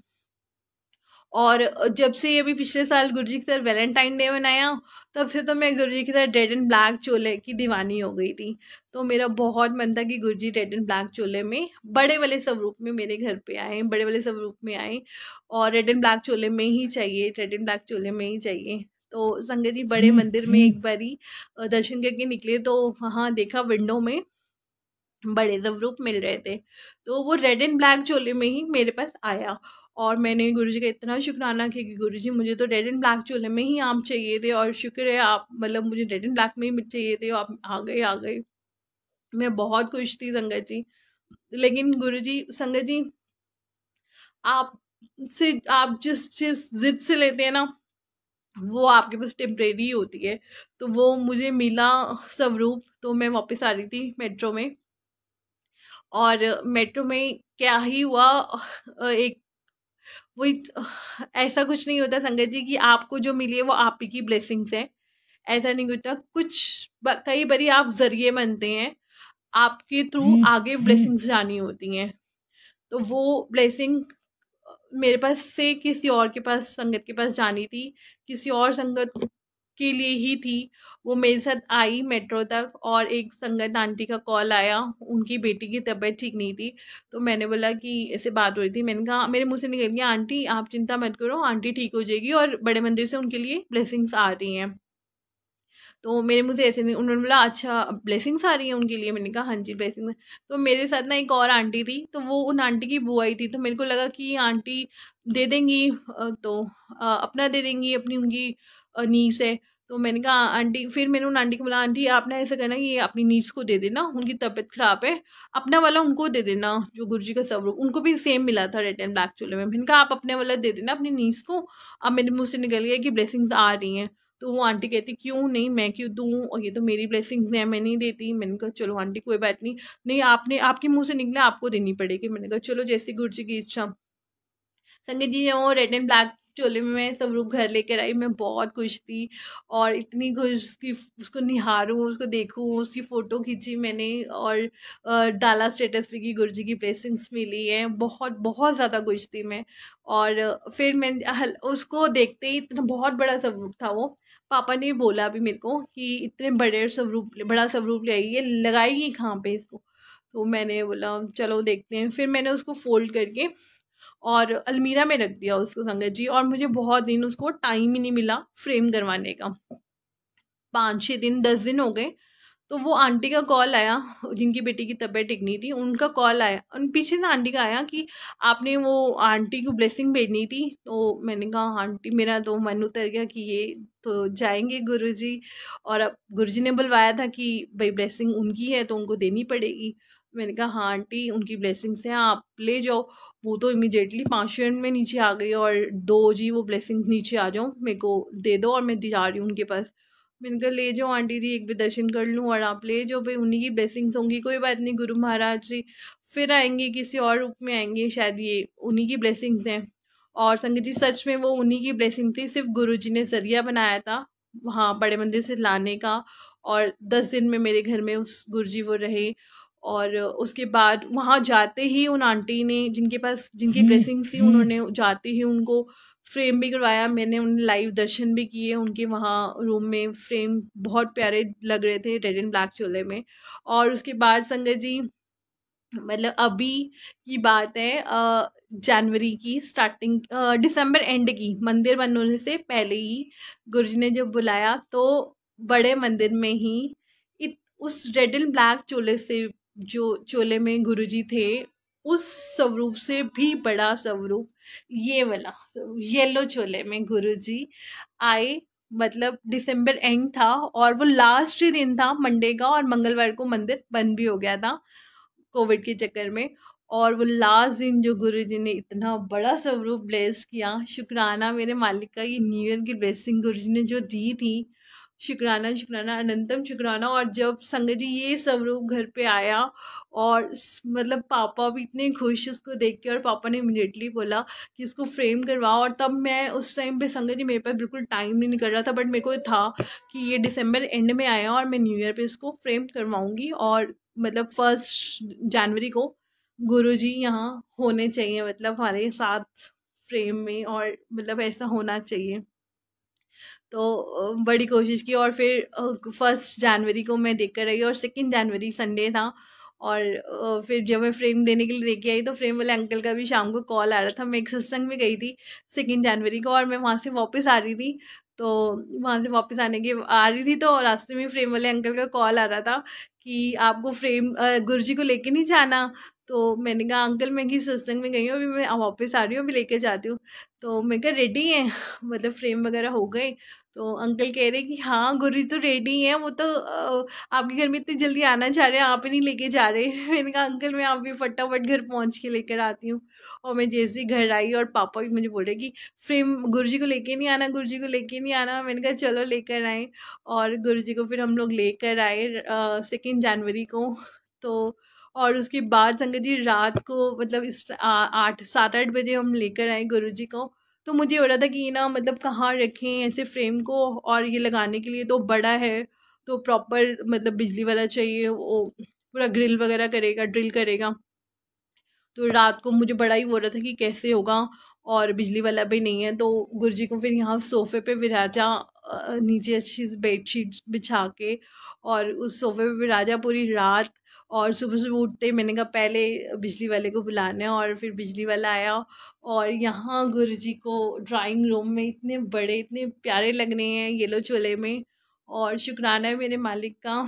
और जब से अभी पिछले साल गुरु जी के सर वैलेंटाइन डे मनाया तब से तो मैं गुरु जी की तरह रेड एंड ब्लैक चोले की दीवानी हो गई थी। तो मेरा बहुत मन था कि Guru ji red and black चोले में बड़े वाले स्वरूप में मेरे घर पे आए, बड़े वाले स्वरूप में आए और रेड एंड ब्लैक चोले में ही चाहिए रेड एंड ब्लैक चोले में ही चाहिए। तो संगत जी बड़े मंदिर में एक बारी दर्शन करके निकले तो वहाँ देखा विंडो में बड़े स्वरूप मिल रहे थे। तो वो रेड एंड ब्लैक चोले में ही मेरे पास आया और मैंने गुरु जी का इतना शुक्राना किया कि गुरु जी मुझे तो रेड एंड ब्लैक चूल्हे में ही आम चाहिए थे और शुक्र है आप मतलब मुझे रेड एंड ब्लैक में ही चाहिए थे, आप आ गए आ गए। मैं बहुत खुश थी संगत जी। लेकिन गुरु जी संगत जी, आप से, आप जिस जिस जिद से लेते हैं ना, वो आपके पास टेम्परेरी होती है। तो वो मुझे मिला स्वरूप तो मैं वापस आ रही थी मेट्रो में। और मेट्रो में क्या ही हुआ, एक वही ऐसा कुछ नहीं होता संगत जी कि आपको जो मिली है वो आप ही की ब्लेसिंग्स है। ऐसा नहीं होता कुछ कई बारी आप ज़रिए बनते हैं आपके थ्रू आगे ब्लेसिंग्स जानी होती हैं। तो वो ब्लेसिंग मेरे पास से किसी और के पास संगत के पास जानी थी किसी और संगत के लिए ही थी वो मेरे साथ आई मेट्रो तक और एक संगत आंटी का कॉल आया, उनकी बेटी की तबीयत ठीक नहीं थी तो मैंने बोला कि ऐसे बात हो रही थी, मैंने कहा, मेरे मुँह से निकल गया, आंटी, आप चिंता मत करो, आंटी ठीक हो जाएगी और बड़े मंदिर से उनके लिए ब्लेसिंग्स आ रही हैं। तो मेरे मुझे ऐसे नहीं, उन्होंने बोला अच्छा ब्लेसिंग्स आ रही हैं उनके लिए? मैंने कहा हाँ जी ब्लेसिंग तो मेरे साथ ना एक और आंटी थी तो वो उन आंटी की बुआई थी तो मेरे को लगा कि आंटी दे देंगी तो अपना दे देंगी, अपनी उनकी नीस है। तो मैंने कहा, आंटी, फिर मैंने उन आंटी को बोला, आंटी, आपने ऐसा करना कि अपनी नीड्स को दे देना, उनकी तबीयत ख़राब है, अपना वाला उनको दे देना, जो गुरु जी का स्वरूप उनको भी सेम मिला था रेड एंड ब्लैक चूल्हे में। मैंने कहा, आप अपने वाला दे देना अपनी नीड्स को। अब मेरे मुँह से निकल गया कि ब्लेसिंग्स आ रही हैं। तो वो आंटी कहती, क्यों नहीं, मैं क्यों दूँ? और ये तो मेरी ब्लेसिंग्स हैं, मैं नहीं देती। मैंने कहा, चलो आंटी, कोई बात नहीं। नहीं, आपने, आपके मुँह से निकले, आपको देनी पड़ेगी। मैंने कहा, चलो जैसी गुरु जी की इच्छा। संगीत जी वो रेड एंड ब्लैक चोले में मैं स्वरूप घर लेकर आई, मैं बहुत खुश थी और इतनी खुश उसकी, उसको निहारूँ, उसको देखूँ, उसकी फ़ोटो खींची मैंने और डाला स्टेटस पे की गुरु जी की ब्लेसिंग्स मिली है। बहुत बहुत ज़्यादा खुश थी मैं और फिर मैं उसको देखते ही इतना बहुत बड़ा स्वरूप था वो। पापा ने बोला अभी मेरे को कि इतने बड़े स्वरूप, बड़ा स्वरूप ले आइए लगाएगी कहाँ पे इसको? तो मैंने बोला, चलो देखते हैं। फिर मैंने उसको फोल्ड करके और अलमीरा में रख दिया उसको संगत जी, और मुझे बहुत दिन उसको टाइम ही नहीं मिला फ्रेम करवाने का। पाँच छः दिन, दस दिन हो गए तो वो आंटी का कॉल आया, जिनकी बेटी की तबीयत ठीक नहीं थी, उनका कॉल आया। उन पीछे से आंटी का आया कि आपने वो आंटी को ब्लेसिंग भेजनी थी तो मैंने कहा, आंटी, मेरा तो मन उतर गया कि ये तो जाएँगे गुरुजी। और अब गुरुजी ने बुलवाया था कि भाई ब्लेसिंग उनकी है तो उनको देनी पड़ेगी। मैंने कहा हाँ आंटी, उनकी ब्लेसिंग्स हैं, आप ले जाओ। वो तो इमीडिएटली पाँच मिनट में नीचे आ गई और दो जी वो ब्लेसिंग नीचे आ जाओ मेरे को दे दो और मैं जा रही हूँ उनके पास। मैंने कहा, ले जाओ आंटी जी, एक भी दर्शन कर लूँ और आप ले जाओ, भाई उन्हीं की ब्लेसिंग्स होंगी, कोई बात नहीं, गुरु महाराज जी फिर आएँगे, किसी और रूप में आएँगे, शायद ये उन्हीं की ब्लेसिंग्स हैं। और संगत जी, सच में वो उन्हीं की ब्लेसिंग थी, सिर्फ़ गुरु जी ने ज़रिया बनाया था, वहाँ बड़े मंदिर से लाने का और दस दिन में मेरे घर में उस गुरु जी वो रहे। और उसके बाद वहाँ जाते ही उन आंटी ने जिनके पास जिनकी ब्लेसिंग थी उन्होंने जाते ही उनको फ्रेम भी करवाया। मैंने उन लाइव दर्शन भी किए उनके वहाँ रूम में। फ्रेम बहुत प्यारे लग रहे थे रेड एंड ब्लैक चोले में। और उसके बाद संगत जी मतलब अभी की बात है जनवरी की स्टार्टिंग दिसंबर एंड की मंदिर बंद होने से पहले ही गुरुजी ने जब बुलाया तो बड़े मंदिर में ही इत उस रेड एंड ब्लैक चोले से जो चोले में गुरुजी थे, उस स्वरूप से भी बड़ा स्वरूप, ये वाला, येलो चोले में गुरुजी आए मतलब दिसंबर एंड था और वो लास्ट ही दिन था मंडे का और मंगलवार को मंदिर बंद भी हो गया था कोविड के चक्कर में और वो लास्ट दिन जो गुरु जी ने इतना बड़ा स्वरूप ब्लेस किया, शुक्राना मेरे मालिक का ये न्यू ईयर की ब्लेसिंग गुरु जी ने जो दी थी शुक्राना शुक्राना, अनंतम शुक्राना। और जब संगत जी ये स्वरूप घर पे आया और मतलब पापा भी इतने खुश उसको देख के और पापा ने इमिडिएटली बोला कि इसको फ्रेम करवाओ। और तब मैं उस टाइम पे संगत जी मेरे पास बिल्कुल टाइम नहीं निकल रहा था बट मेरे को था कि ये दिसंबर एंड में आया और मैं न्यू ईयर पे इसको फ्रेम करवाऊँगी। और मतलब फ़र्स्ट जनवरी को गुरु जी यहाँ होने चाहिए मतलब हमारे साथ फ्रेम में और मतलब ऐसा होना चाहिए। तो बड़ी कोशिश की और फिर फ़र्स्ट जनवरी को मैं देख कर रही और सेकेंड जनवरी संडे था और फिर जब मैं फ्रेम देने के लिए लेके आई तो फ्रेम वाले अंकल का भी शाम को कॉल आ रहा था। मैं एक सत्संग में गई थी सेकेंड जनवरी को और मैं वहाँ से वापस आ रही थी। तो वहाँ से वापस आने के, आ रही थी तो रास्ते में फ्रेम वाले अंकल का कॉल आ रहा था कि आपको फ्रेम गुरु जी को लेके नहीं जाना? तो मैंने कहा, अंकल, मैं कि सत्संग में गई हूँ, अभी मैं वापस आ रही हूँ, अभी लेके जाती हूँ। तो मैं कहा रेडी है? मतलब फ्रेम वगैरह हो गए तो अंकल कह रहे कि हाँ गुरु तो रेडी है, वो तो आपके घर में इतनी जल्दी आना चाह रहे हैं, आप ही नहीं लेके जा रहे मैंने कहा, अंकल, मैं आप भी फटाफट घर पहुँच के लेकर आती हूँ। और मैं जैसे घर आई और पापा भी मुझे बोल रहे कि फ्रेम गुरु जी को लेके नहीं आना, गुरु जी को लेके नहीं आना। मैंने कहा, चलो लेकर आए। और गुरु जी को फिर हम लोग लेकर आए सेकेंड जनवरी को। तो और उसके बाद संगत जी रात को मतलब इस आठ, सात, आठ बजे हम लेकर आए गुरु जी को तो मुझे हो रहा था कि ना मतलब कहाँ रखें ऐसे फ्रेम को और ये लगाने के लिए तो बड़ा है तो प्रॉपर मतलब बिजली वाला चाहिए, वो पूरा ग्रिल वगैरह करेगा, ड्रिल करेगा। तो रात को मुझे बड़ा ही हो रहा था कि कैसे होगा और बिजली वाला भी नहीं है तो गुरु जी को फिर यहाँ सोफ़े पे विराजा नीचे अच्छी बेड शीट्स बिछा के और उस सोफ़े पे विराजा पूरी रात और सुबह सुबह उठते मैंने कहा, पहले बिजली वाले को बुलाना है और फिर बिजली वाला आया। और यहाँ गुरु जी को ड्राइंग रूम में इतने बड़े, इतने प्यारे लग रहे हैं येलो चोले में। और शुक्राना है मेरे मालिक का।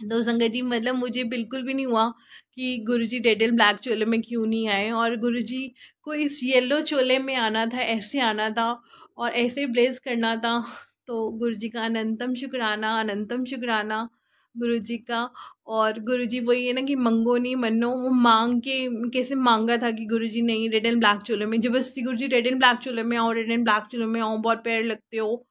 तो संगत जी मतलब मुझे बिल्कुल भी नहीं हुआ कि Guru ji red and black चोले में क्यों नहीं आए। और गुरु जी को इस येलो चोले में आना था, ऐसे आना था और ऐसे ब्लेस करना था। तो गुरु जी का अनंतम शुक्राना अनंतम शुक्राना। गुरु जी का। और गुरु जी वही है ना कि मंगो नहीं मनो वो मांग के कैसे मांगा था कि गुरु जी नहीं रेड एंड ब्लैक चूल्हे में। ज़बरदस्ती गुरु जी रेड एंड ब्लैक चूल्हे में आओ रेड एंड ब्लैक चूल्हे में आओ, बहुत पैर लगते हो।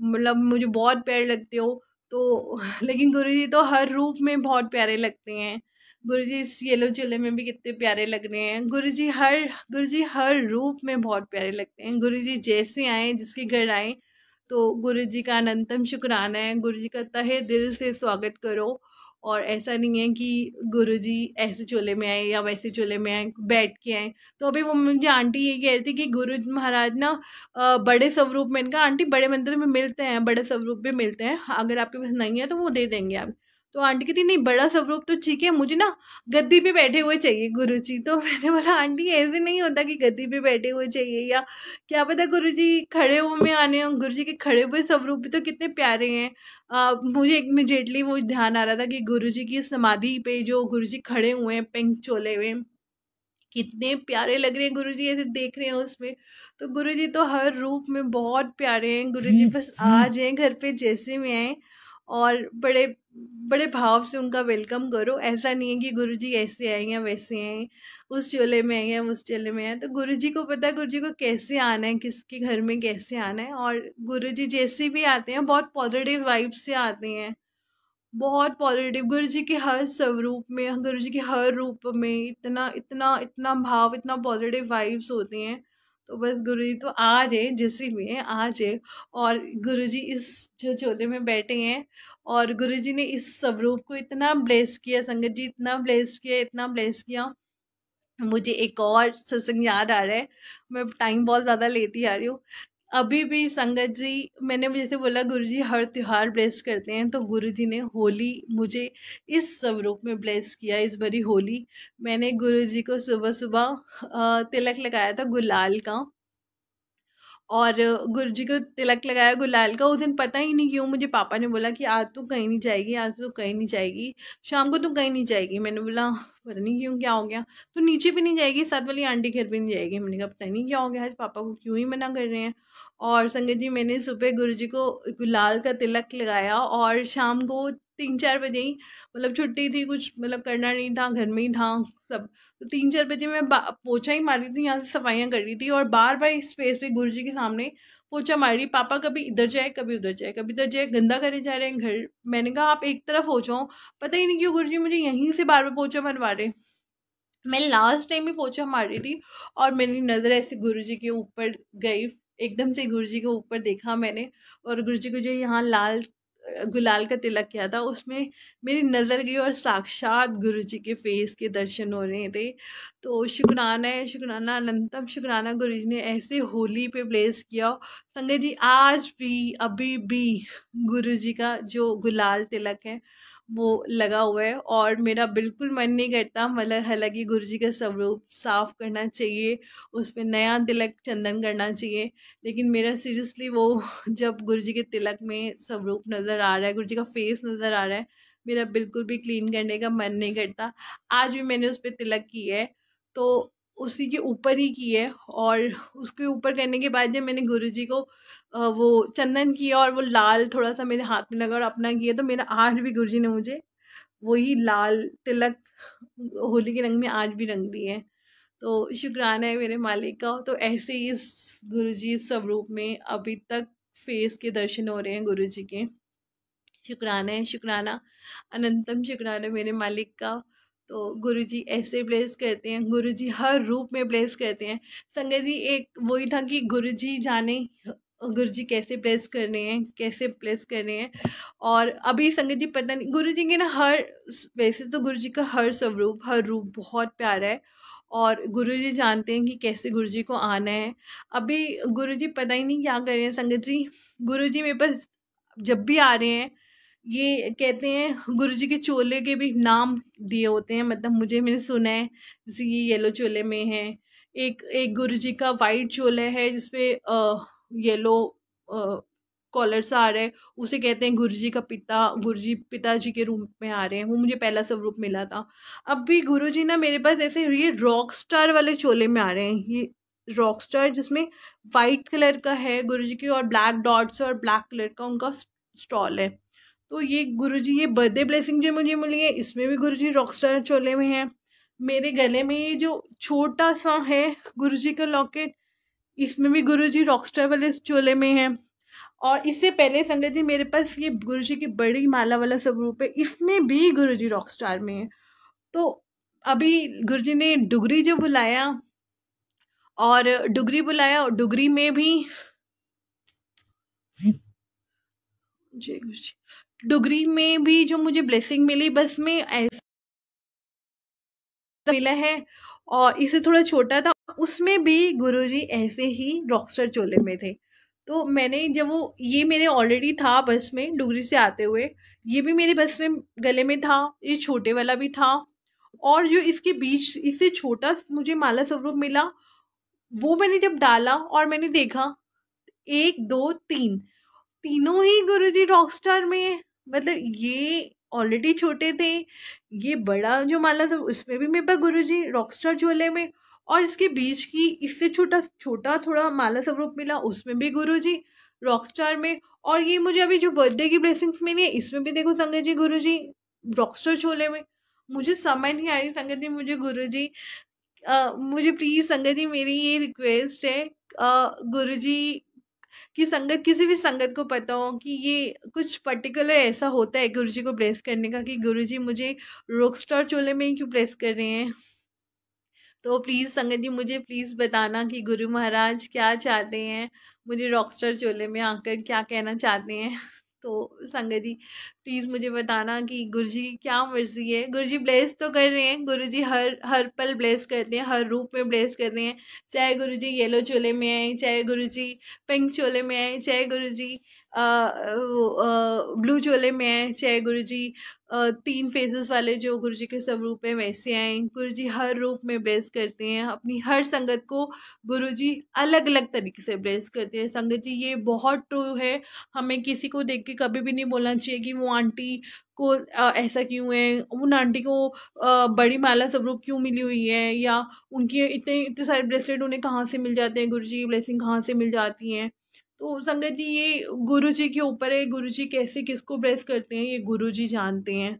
मतलब मुझे बहुत पैर लगते हो। तो लेकिन गुरु जी तो हर रूप में बहुत प्यारे लगते हैं। गुरु जी इस येलो चूल्हे में भी कितने प्यारे लग रहे हैं। गुरु जी हर, गुरु जी हर रूप में बहुत प्यारे लगते हैं। गुरु जी जैसे आए, जिसके घर आए तो गुरु जी का अनंतम शुक्राना है। गुरु जी का तहे दिल से स्वागत करो। और ऐसा नहीं है कि गुरु जी ऐसे चोले में आए या वैसे चोले में आए, बैठ के आए। तो अभी वो मुझे आंटी ये कह रही थी कि गुरु महाराज ना बड़े स्वरूप में इनका, आंटी बड़े मंदिर में मिलते हैं, बड़े स्वरूप में मिलते हैं। अगर आपके पास नहीं है तो वो दे देंगे आप। तो आंटी कहती नहीं बड़ा स्वरूप तो ठीक है मुझे ना गद्दी पे बैठे हुए चाहिए गुरु जी तो मैंने बोला आंटी ऐसे नहीं होता कि गद्दी पे बैठे हुए चाहिए या क्या पता गुरु जी खड़े हुए में आने गुरु जी के खड़े हुए स्वरूप भी तो कितने प्यारे हैं। आ, मुझे इमिजिएटली वो ध्यान आ रहा था कि गुरु जी की समाधि पे जो गुरु जी खड़े हुए हैं पिंक चोले हुए कितने प्यारे लग रहे हैं गुरु जी ऐसे देख रहे हैं उसमें। तो गुरु जी तो हर रूप में बहुत प्यारे हैं। गुरु जी बस आ जाए घर पे जैसे में आए और बड़े बड़े भाव से उनका वेलकम करो। ऐसा नहीं है कि गुरु जी ऐसे आए या वैसे आए उस चोले में आए या उस चोले में आए तो गुरु जी को पता है गुरु जी को कैसे आना है, किसके घर में कैसे आना है? और गुरु जी जैसे भी आते हैं, बहुत पॉजिटिव वाइब से आते हैं। बहुत पॉजिटिव गुरु जी के हर स्वरूप में गुरु जी के हर रूप में इतना इतना इतना भाव, इतना पॉजिटिव वाइब्स होती हैं। तो बस गुरु जी तो आ जाए जैसे भी है आ जाए और गुरु जी इस जो चोले में बैठे हैं और गुरु जी ने इस स्वरूप को इतना ब्लेस किया, संगत जी इतना ब्लेस किया, इतना ब्लेस किया। मुझे एक और सत्संग याद आ रहा है, मैं टाइम बहुत ज़्यादा लेती आ रही हूँ। अभी भी संगत जी, मैंने जैसे बोला गुरु जी हर त्यौहार ब्लेस करते हैं तो गुरु जी ने होली मुझे इस स्वरूप में ब्लेस किया, इस बड़ी होली। मैंने गुरु जी को सुबह सुबह तिलक लगाया था गुलाल का। और गुरु जी को तिलक लगाया, गुलाल का। उस दिन पता ही नहीं क्यों मुझे पापा ने बोला कि आज तो कहीं नहीं जाएगी, आज तो कहीं नहीं जाएगी। शाम को तो कहीं नहीं जाएगी। मैंने बोला, पता नहीं क्यों, क्या हो गया? तो नीचे भी नहीं जाएगी, साथ वाली आंटी घर भी नहीं जाएगी। मैंने कहा, पता नहीं क्या हो गया? आज पापा को क्यों ही मना कर रहे हैं? और संगत जी, मैंने सुबह गुरु जी को गुलाल का तिलक लगाया और शाम को तीन चार बजे ही मतलब छुट्टी थी, कुछ मतलब करना नहीं था, घर में ही था सब। तो तीन चार बजे मैं पोछा ही मार थी, यहाँ से सफाइयाँ कर रही थी और बार बार इस स्पेस पे गुरु जी के सामने पोछा मार पापा कभी इधर जाए, कभी उधर जाए, कभी इधर जाए, गंदा करे जा रहे हैं घर। मैंने कहा, आप एक तरफ़ हो जाओ, पता ही नहीं क्यों गुरु जी मुझे यहीं से बार बार पोछा मरवा रहे मैं लास्ट टाइम ही पोछा मार रही थी और मेरी नज़र ऐसे गुरु जी के ऊपर गई एकदम से गुरु जी के ऊपर देखा मैंने और गुरु जी को जो यहाँ लाल, गुलाल का तिलक किया था, उसमें मेरी नज़र गई और साक्षात गुरु जी के फेस के दर्शन हो रहे थे। तो शुक्राना है, शुक्राना अनंतम शुक्राना गुरु जी ने ऐसे होली पे ब्लेस किया। संगत जी, आज भी, अभी भी गुरु जी का जो गुलाल तिलक है वो लगा हुआ है और मेरा बिल्कुल मन नहीं करता मतलब हालाँकि गुरु जी का स्वरूप साफ़ करना चाहिए उस पर नया तिलक चंदन करना चाहिए, लेकिन मेरा सीरियसली वो जब गुरु जी के तिलक में स्वरूप नज़र आ रहा है गुरु जी का फेस नज़र आ रहा है, मेरा बिल्कुल भी क्लीन करने का मन नहीं करता। आज भी मैंने उस पर तिलक की है तो उसी के ऊपर ही की है और उसके ऊपर करने के बाद जब मैंने गुरु जी को वो चंदन किया और वो लाल थोड़ा सा मेरे हाथ में लगा और अपना किया तो मेरा आज भी गुरु जी ने मुझे वही लाल तिलक होली के रंग में आज भी रंग दिए हैं। तो शुक्राना है मेरे मालिक का। तो ऐसे ही इस गुरु जी स्वरूप में अभी तक फेस के दर्शन हो रहे हैं गुरु जी के। शुक्राना है, शुक्राना। अनंतम शुक्राना मेरे मालिक का। तो गुरु जी ऐसे ब्लेस करते हैं गुरु जी हर रूप में ब्लेस करते हैं। संगत जी, एक वही था कि गुरु जी जाने गुरु जी कैसे प्लेस करने हैं, कैसे प्लेस करने हैं। और अभी संगत जी पता नहीं गुरु जी के ना हर, वैसे तो गुरु जी का हर स्वरूप, हर रूप बहुत प्यारा है। और गुरु जी जानते हैं कि कैसे गुरु जी को आना है। अभी गुरु जी पता ही नहीं क्या कर रहे हैं। संगत जी गुरु जी मेरे पास जब भी आ रहे हैं ये कहते हैं गुरु जी के चोले के भी नाम दिए होते हैं मतलब मुझे मैंने सुना है, जैसे ये येलो चोले में है, एक एक गुरु जी का वाइट चोला है, जिसपे येलो कॉलर सा आ रहा है, उसे कहते हैं गुरु जी का पिता गुरु जी पिताजी के रूप में आ रहे हैं, वो मुझे पहला स्वरूप मिला था। अब भी गुरु जी ना मेरे पास ऐसे ये रॉक स्टार वाले चोले में आ रहे हैं, ये रॉक स्टार जिसमें वाइट कलर का है गुरु जी की और ब्लैक डॉट्स और ब्लैक कलर का उनका स्टॉल है। तो ये गुरु जी ये बर्थडे ब्लेसिंग जो मुझे मिली है, इसमें भी गुरु जी रॉकस्टार चोले में है। मेरे गले में ये जो छोटा सा है गुरु जी का लॉकेट इसमें भी गुरु जी रॉकस्टार वाले चोले में है। और इससे पहले संगत जी मेरे पास ये गुरु जी की बड़ी माला वाला स्वरूप है, इसमें भी गुरु जी रॉकस्टार में है। तो अभी गुरु ने डुगरी जो बुलाया, और डुगरी बुलाया, और डुगरी में भी जय गुरु जी डुगरी में भी जो मुझे ब्लेसिंग मिली, बस में ऐसा मिला है और इसे थोड़ा छोटा था। उसमें भी गुरुजी ऐसे ही रॉकस्टर चोले में थे। तो मैंने जब वो, ये मेरे ऑलरेडी था बस में डुगरी से आते हुए, ये भी मेरे बस में गले में था, ये छोटे वाला भी था और जो इसके बीच, इससे छोटा मुझे माला स्वरूप मिला, वो मैंने जब डाला और मैंने देखा, एक, दो, तीन, तीनों ही गुरुजी रॉकस्टार में मतलब ये ऑलरेडी छोटे थे ये बड़ा जो माला था उसमें भी मेरे पास गुरु जी रॉकस्टार झोले में और इसके बीच की इससे छोटा छोटा थोड़ा माला स्वरूप मिला उसमें भी गुरु जी रॉकस्टार में और ये मुझे अभी जो बर्थडे की ब्लेसिंग्स मिली है इसमें भी देखो संगत जी गुरु जी रॉकस्टार छोले में। मुझे समझ नहीं आ रही संगत जी मुझे गुरु जी आ, मुझे प्लीज़ संगत जी मेरी ये रिक्वेस्ट है गुरु जी कि संगत, किसी भी संगत को पता हो कि ये कुछ पर्टिकुलर ऐसा होता है गुरु जी को ब्लेस करने का कि गुरु जी मुझे रॉक स्टार चोले में ही क्यों ब्लेस कर रहे हैं? तो प्लीज़ संगत जी मुझे प्लीज़ बताना कि गुरु महाराज क्या चाहते हैं? मुझे रॉक स्टार चोले में आकर क्या कहना चाहते हैं? तो संगत जी प्लीज़ मुझे बताना कि गुरु जी क्या मर्ज़ी है। गुरु जी ब्लेस तो कर रहे हैं, गुरु जी हर हर पल ब्लेस करते हैं, हर रूप में ब्लेस करते हैं। चाहे गुरु जी येलो चोले में आए, चाहे गुरु जी पिंक चोले में आए, चाहे गुरु जी ब्लू चोले में आए चाहे गुरु जी तीन फेसेस वाले जो गुरु जी के स्वरूप है, वैसे आए। गुरु जी हर रूप में ब्लेस करते हैं, अपनी हर संगत को गुरु जी अलग अलग तरीके से ब्लेस करते हैं। संगत जी, ये बहुत ट्रू है। हमें किसी को देख के कभी भी नहीं बोलना चाहिए कि वो आंटी को ऐसा क्यों है? उन आंटी को बड़ी माला स्वरूप क्यों मिली हुई है? या उनके इतने इतने सारे ब्रेसलेट उन्हें कहाँ से मिल जाते हैं? गुरु जी की ब्लेसिंग कहाँ से मिल जाती हैं? तो संगत जी ये गुरु जी के ऊपर है गुरु जी कैसे किसको ब्लेस करते हैं ये गुरु जी जानते हैं।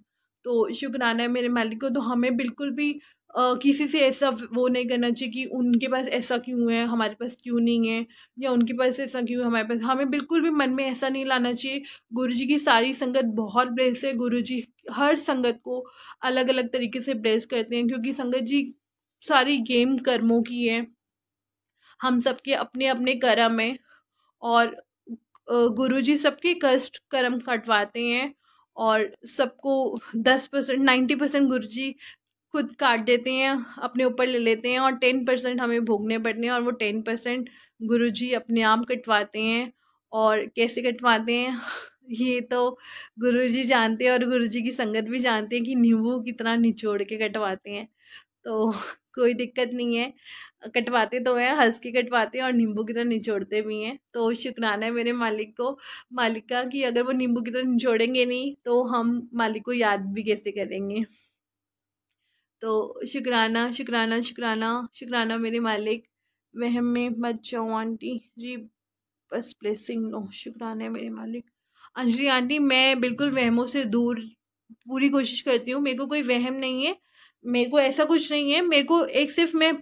तो शुक्राना है मेरे मालिक को तो हमें बिल्कुल भी आ, किसी से ऐसा वो नहीं करना चाहिए कि उनके पास ऐसा क्यों है हमारे पास क्यों नहीं है या उनके पास ऐसा क्यों है हमारे पास। हमें बिल्कुल भी मन में ऐसा नहीं लाना चाहिए। गुरु जी की सारी संगत बहुत ब्लेस है गुरु जी हर संगत को अलग अलग तरीके से ब्लेस करते हैं क्योंकि संगत जी सारी गेम कर्मों की है। हम सबके अपने अपने कर्म हैं। और गुरुजी सबके कष्ट कर्म कटवाते हैं और सबको दस परसेंट नाइन्टी परसेंट गुरु जी खुद काट देते हैं, अपने ऊपर ले लेते हैं और टेन परसेंट हमें भोगने पड़ते हैं और वो टेन परसेंट गुरु जी अपने आप कटवाते हैं और कैसे कटवाते हैं? ये तो गुरु जी जानते हैं और गुरु जी की संगत भी जानते हैं कि नींबू कितना निचोड़ के कटवाते हैं। तो कोई दिक्कत नहीं है। कटवाते तो हैं हंस के कटवाते हैं और नींबू की तरह निचोड़ते भी हैं। तो शुक्राना है मेरे मालिक को, मालिक का कि अगर वो नींबू की तरह निचोड़ेंगे नहीं तो हम मालिक को याद भी कैसे करेंगे? तो शुक्राना शुक्राना शुक्राना शुक्राना मेरे मालिक, वहम में मत जाओ, आंटी जी। बस ब्लेसिंग लो, शुक्राना है मेरे मालिक। अंजलि, आंटी, मैं बिल्कुल वहमों से दूर पूरी कोशिश करती हूँ। मेरे को कोई वहम नहीं है, मेरे को ऐसा कुछ नहीं है। मेरे को एक सिर्फ़ मैं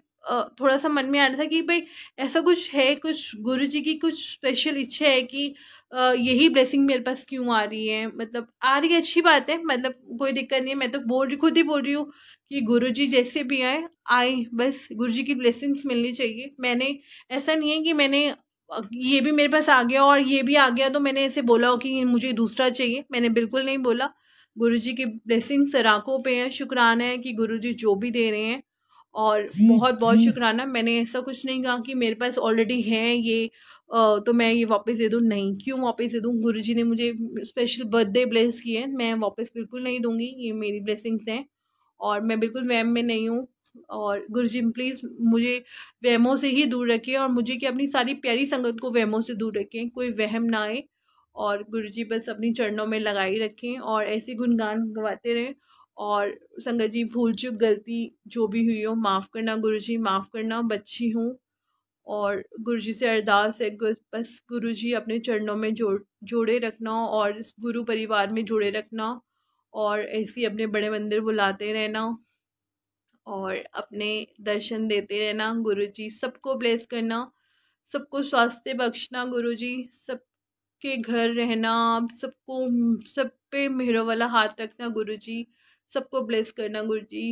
थोड़ा सा मन में आ रहा था कि भाई ऐसा कुछ है, कुछ गुरु जी की कुछ स्पेशल इच्छा है कि यही ब्लेसिंग मेरे पास क्यों आ रही है? मतलब आ रही है, अच्छी बात है मतलब कोई दिक्कत नहीं है। मैं तो बोल रही, खुद ही बोल रही हूँ कि गुरु जी जैसे भी आए आए, बस गुरु जी की ब्लेसिंग्स मिलनी चाहिए। मैंने, ऐसा नहीं है कि मैंने ये भी मेरे पास आ गया और ये भी आ गया तो मैंने ऐसे बोला हो कि मुझे दूसरा चाहिए। मैंने बिल्कुल नहीं बोला। गुरु जी की ब्लेसिंग राखों पे हैं, शुक्राना है कि गुरु जी जो भी दे रहे हैं और बहुत बहुत शुक्राना। मैंने ऐसा कुछ नहीं कहा कि मेरे पास ऑलरेडी है ये तो मैं ये वापस दे दूँ। नहीं क्यों वापस दे दूँ? गुरु जी ने मुझे स्पेशल बर्थडे ब्लेस किए हैं। मैं वापस बिल्कुल नहीं दूँगी। ये मेरी ब्लेसिंग्स हैं और मैं बिल्कुल वहम में नहीं हूँ। और गुरु जी प्लीज़ मुझे वहमों से ही दूर रखें और मुझे कि अपनी सारी प्यारी संगत को वहमों से दूर रखें। कोई वहम ना आए और गुरु जी बस अपनी चरणों में लगाई रखें और ऐसे गुणगान गवाते रहें। और संगत जी, भूल चुक, गलती जो भी हुई हो, माफ़ करना गुरु जी माफ़ करना बच्ची हूँ। और गुरु जी से अरदास है बस गुरु जी अपने चरणों में जोड़, जोड़े रखना और इस गुरु परिवार में जोड़े रखना और ऐसे ही अपने बड़े मंदिर बुलाते रहना और अपने दर्शन देते रहना गुरु जी सबको ब्लेस करना, सबको स्वास्थ्य बख्शना गुरु जी सबके घर रहना, सबको सब पे मेहरों वाला हाथ रखना गुरु जी सबको ब्लेस करना गुरु जी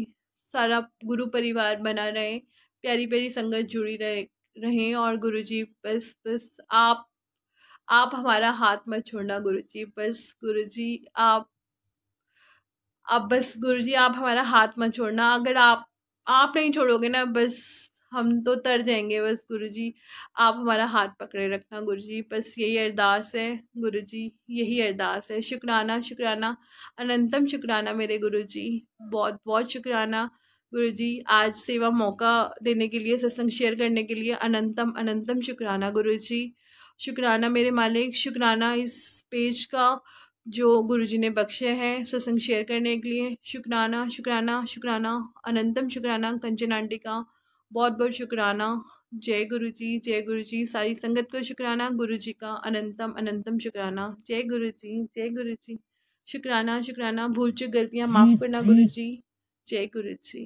सारा गुरु परिवार बना रहे, प्यारी प्यारी संगत जुड़ी रहे, रहें और गुरु जी बस बस, आप आप हमारा हाथ मत छोड़ना गुरु जी बस गुरु जी आप आप, बस गुरु जी आप हमारा हाथ मत छोड़ना। अगर आप आप नहीं छोड़ोगे ना, बस हम तो तर जाएँगे बस गुरु जी आप हमारा हाथ पकड़े रखना गुरु जी बस यही अरदास है गुरु जी यही अरदास है। शुक्राना शुक्राना, अनंतम शुक्राना मेरे गुरु जी बहुत बहुत शुक्राना गुरु जी आज सेवा मौका देने के लिए, सत्संग शेयर करने के लिए अनंतम अनंतम शुक्राना गुरु जी शुक्राना मेरे मालिक, शुक्राना इस पेज का जो गुरु जी ने बख्शे हैं सत्संग शेयर करने के लिए। शुक्राना शुक्राना शुक्राना, अनंतम शुक्राना, कंचन आंटी का बहुत बहुत शुक्राना। जय गुरु जी जय गुरु जी सारी संगत को शुक्राना। गुरु जी का अनंतम अनंतम शुक्राना। जय गुरु जी जय गुरु जी शुक्राना शुक्राना। भूल चुक गलतियाँ माफ़ करना गुरु जी जय गुरु जी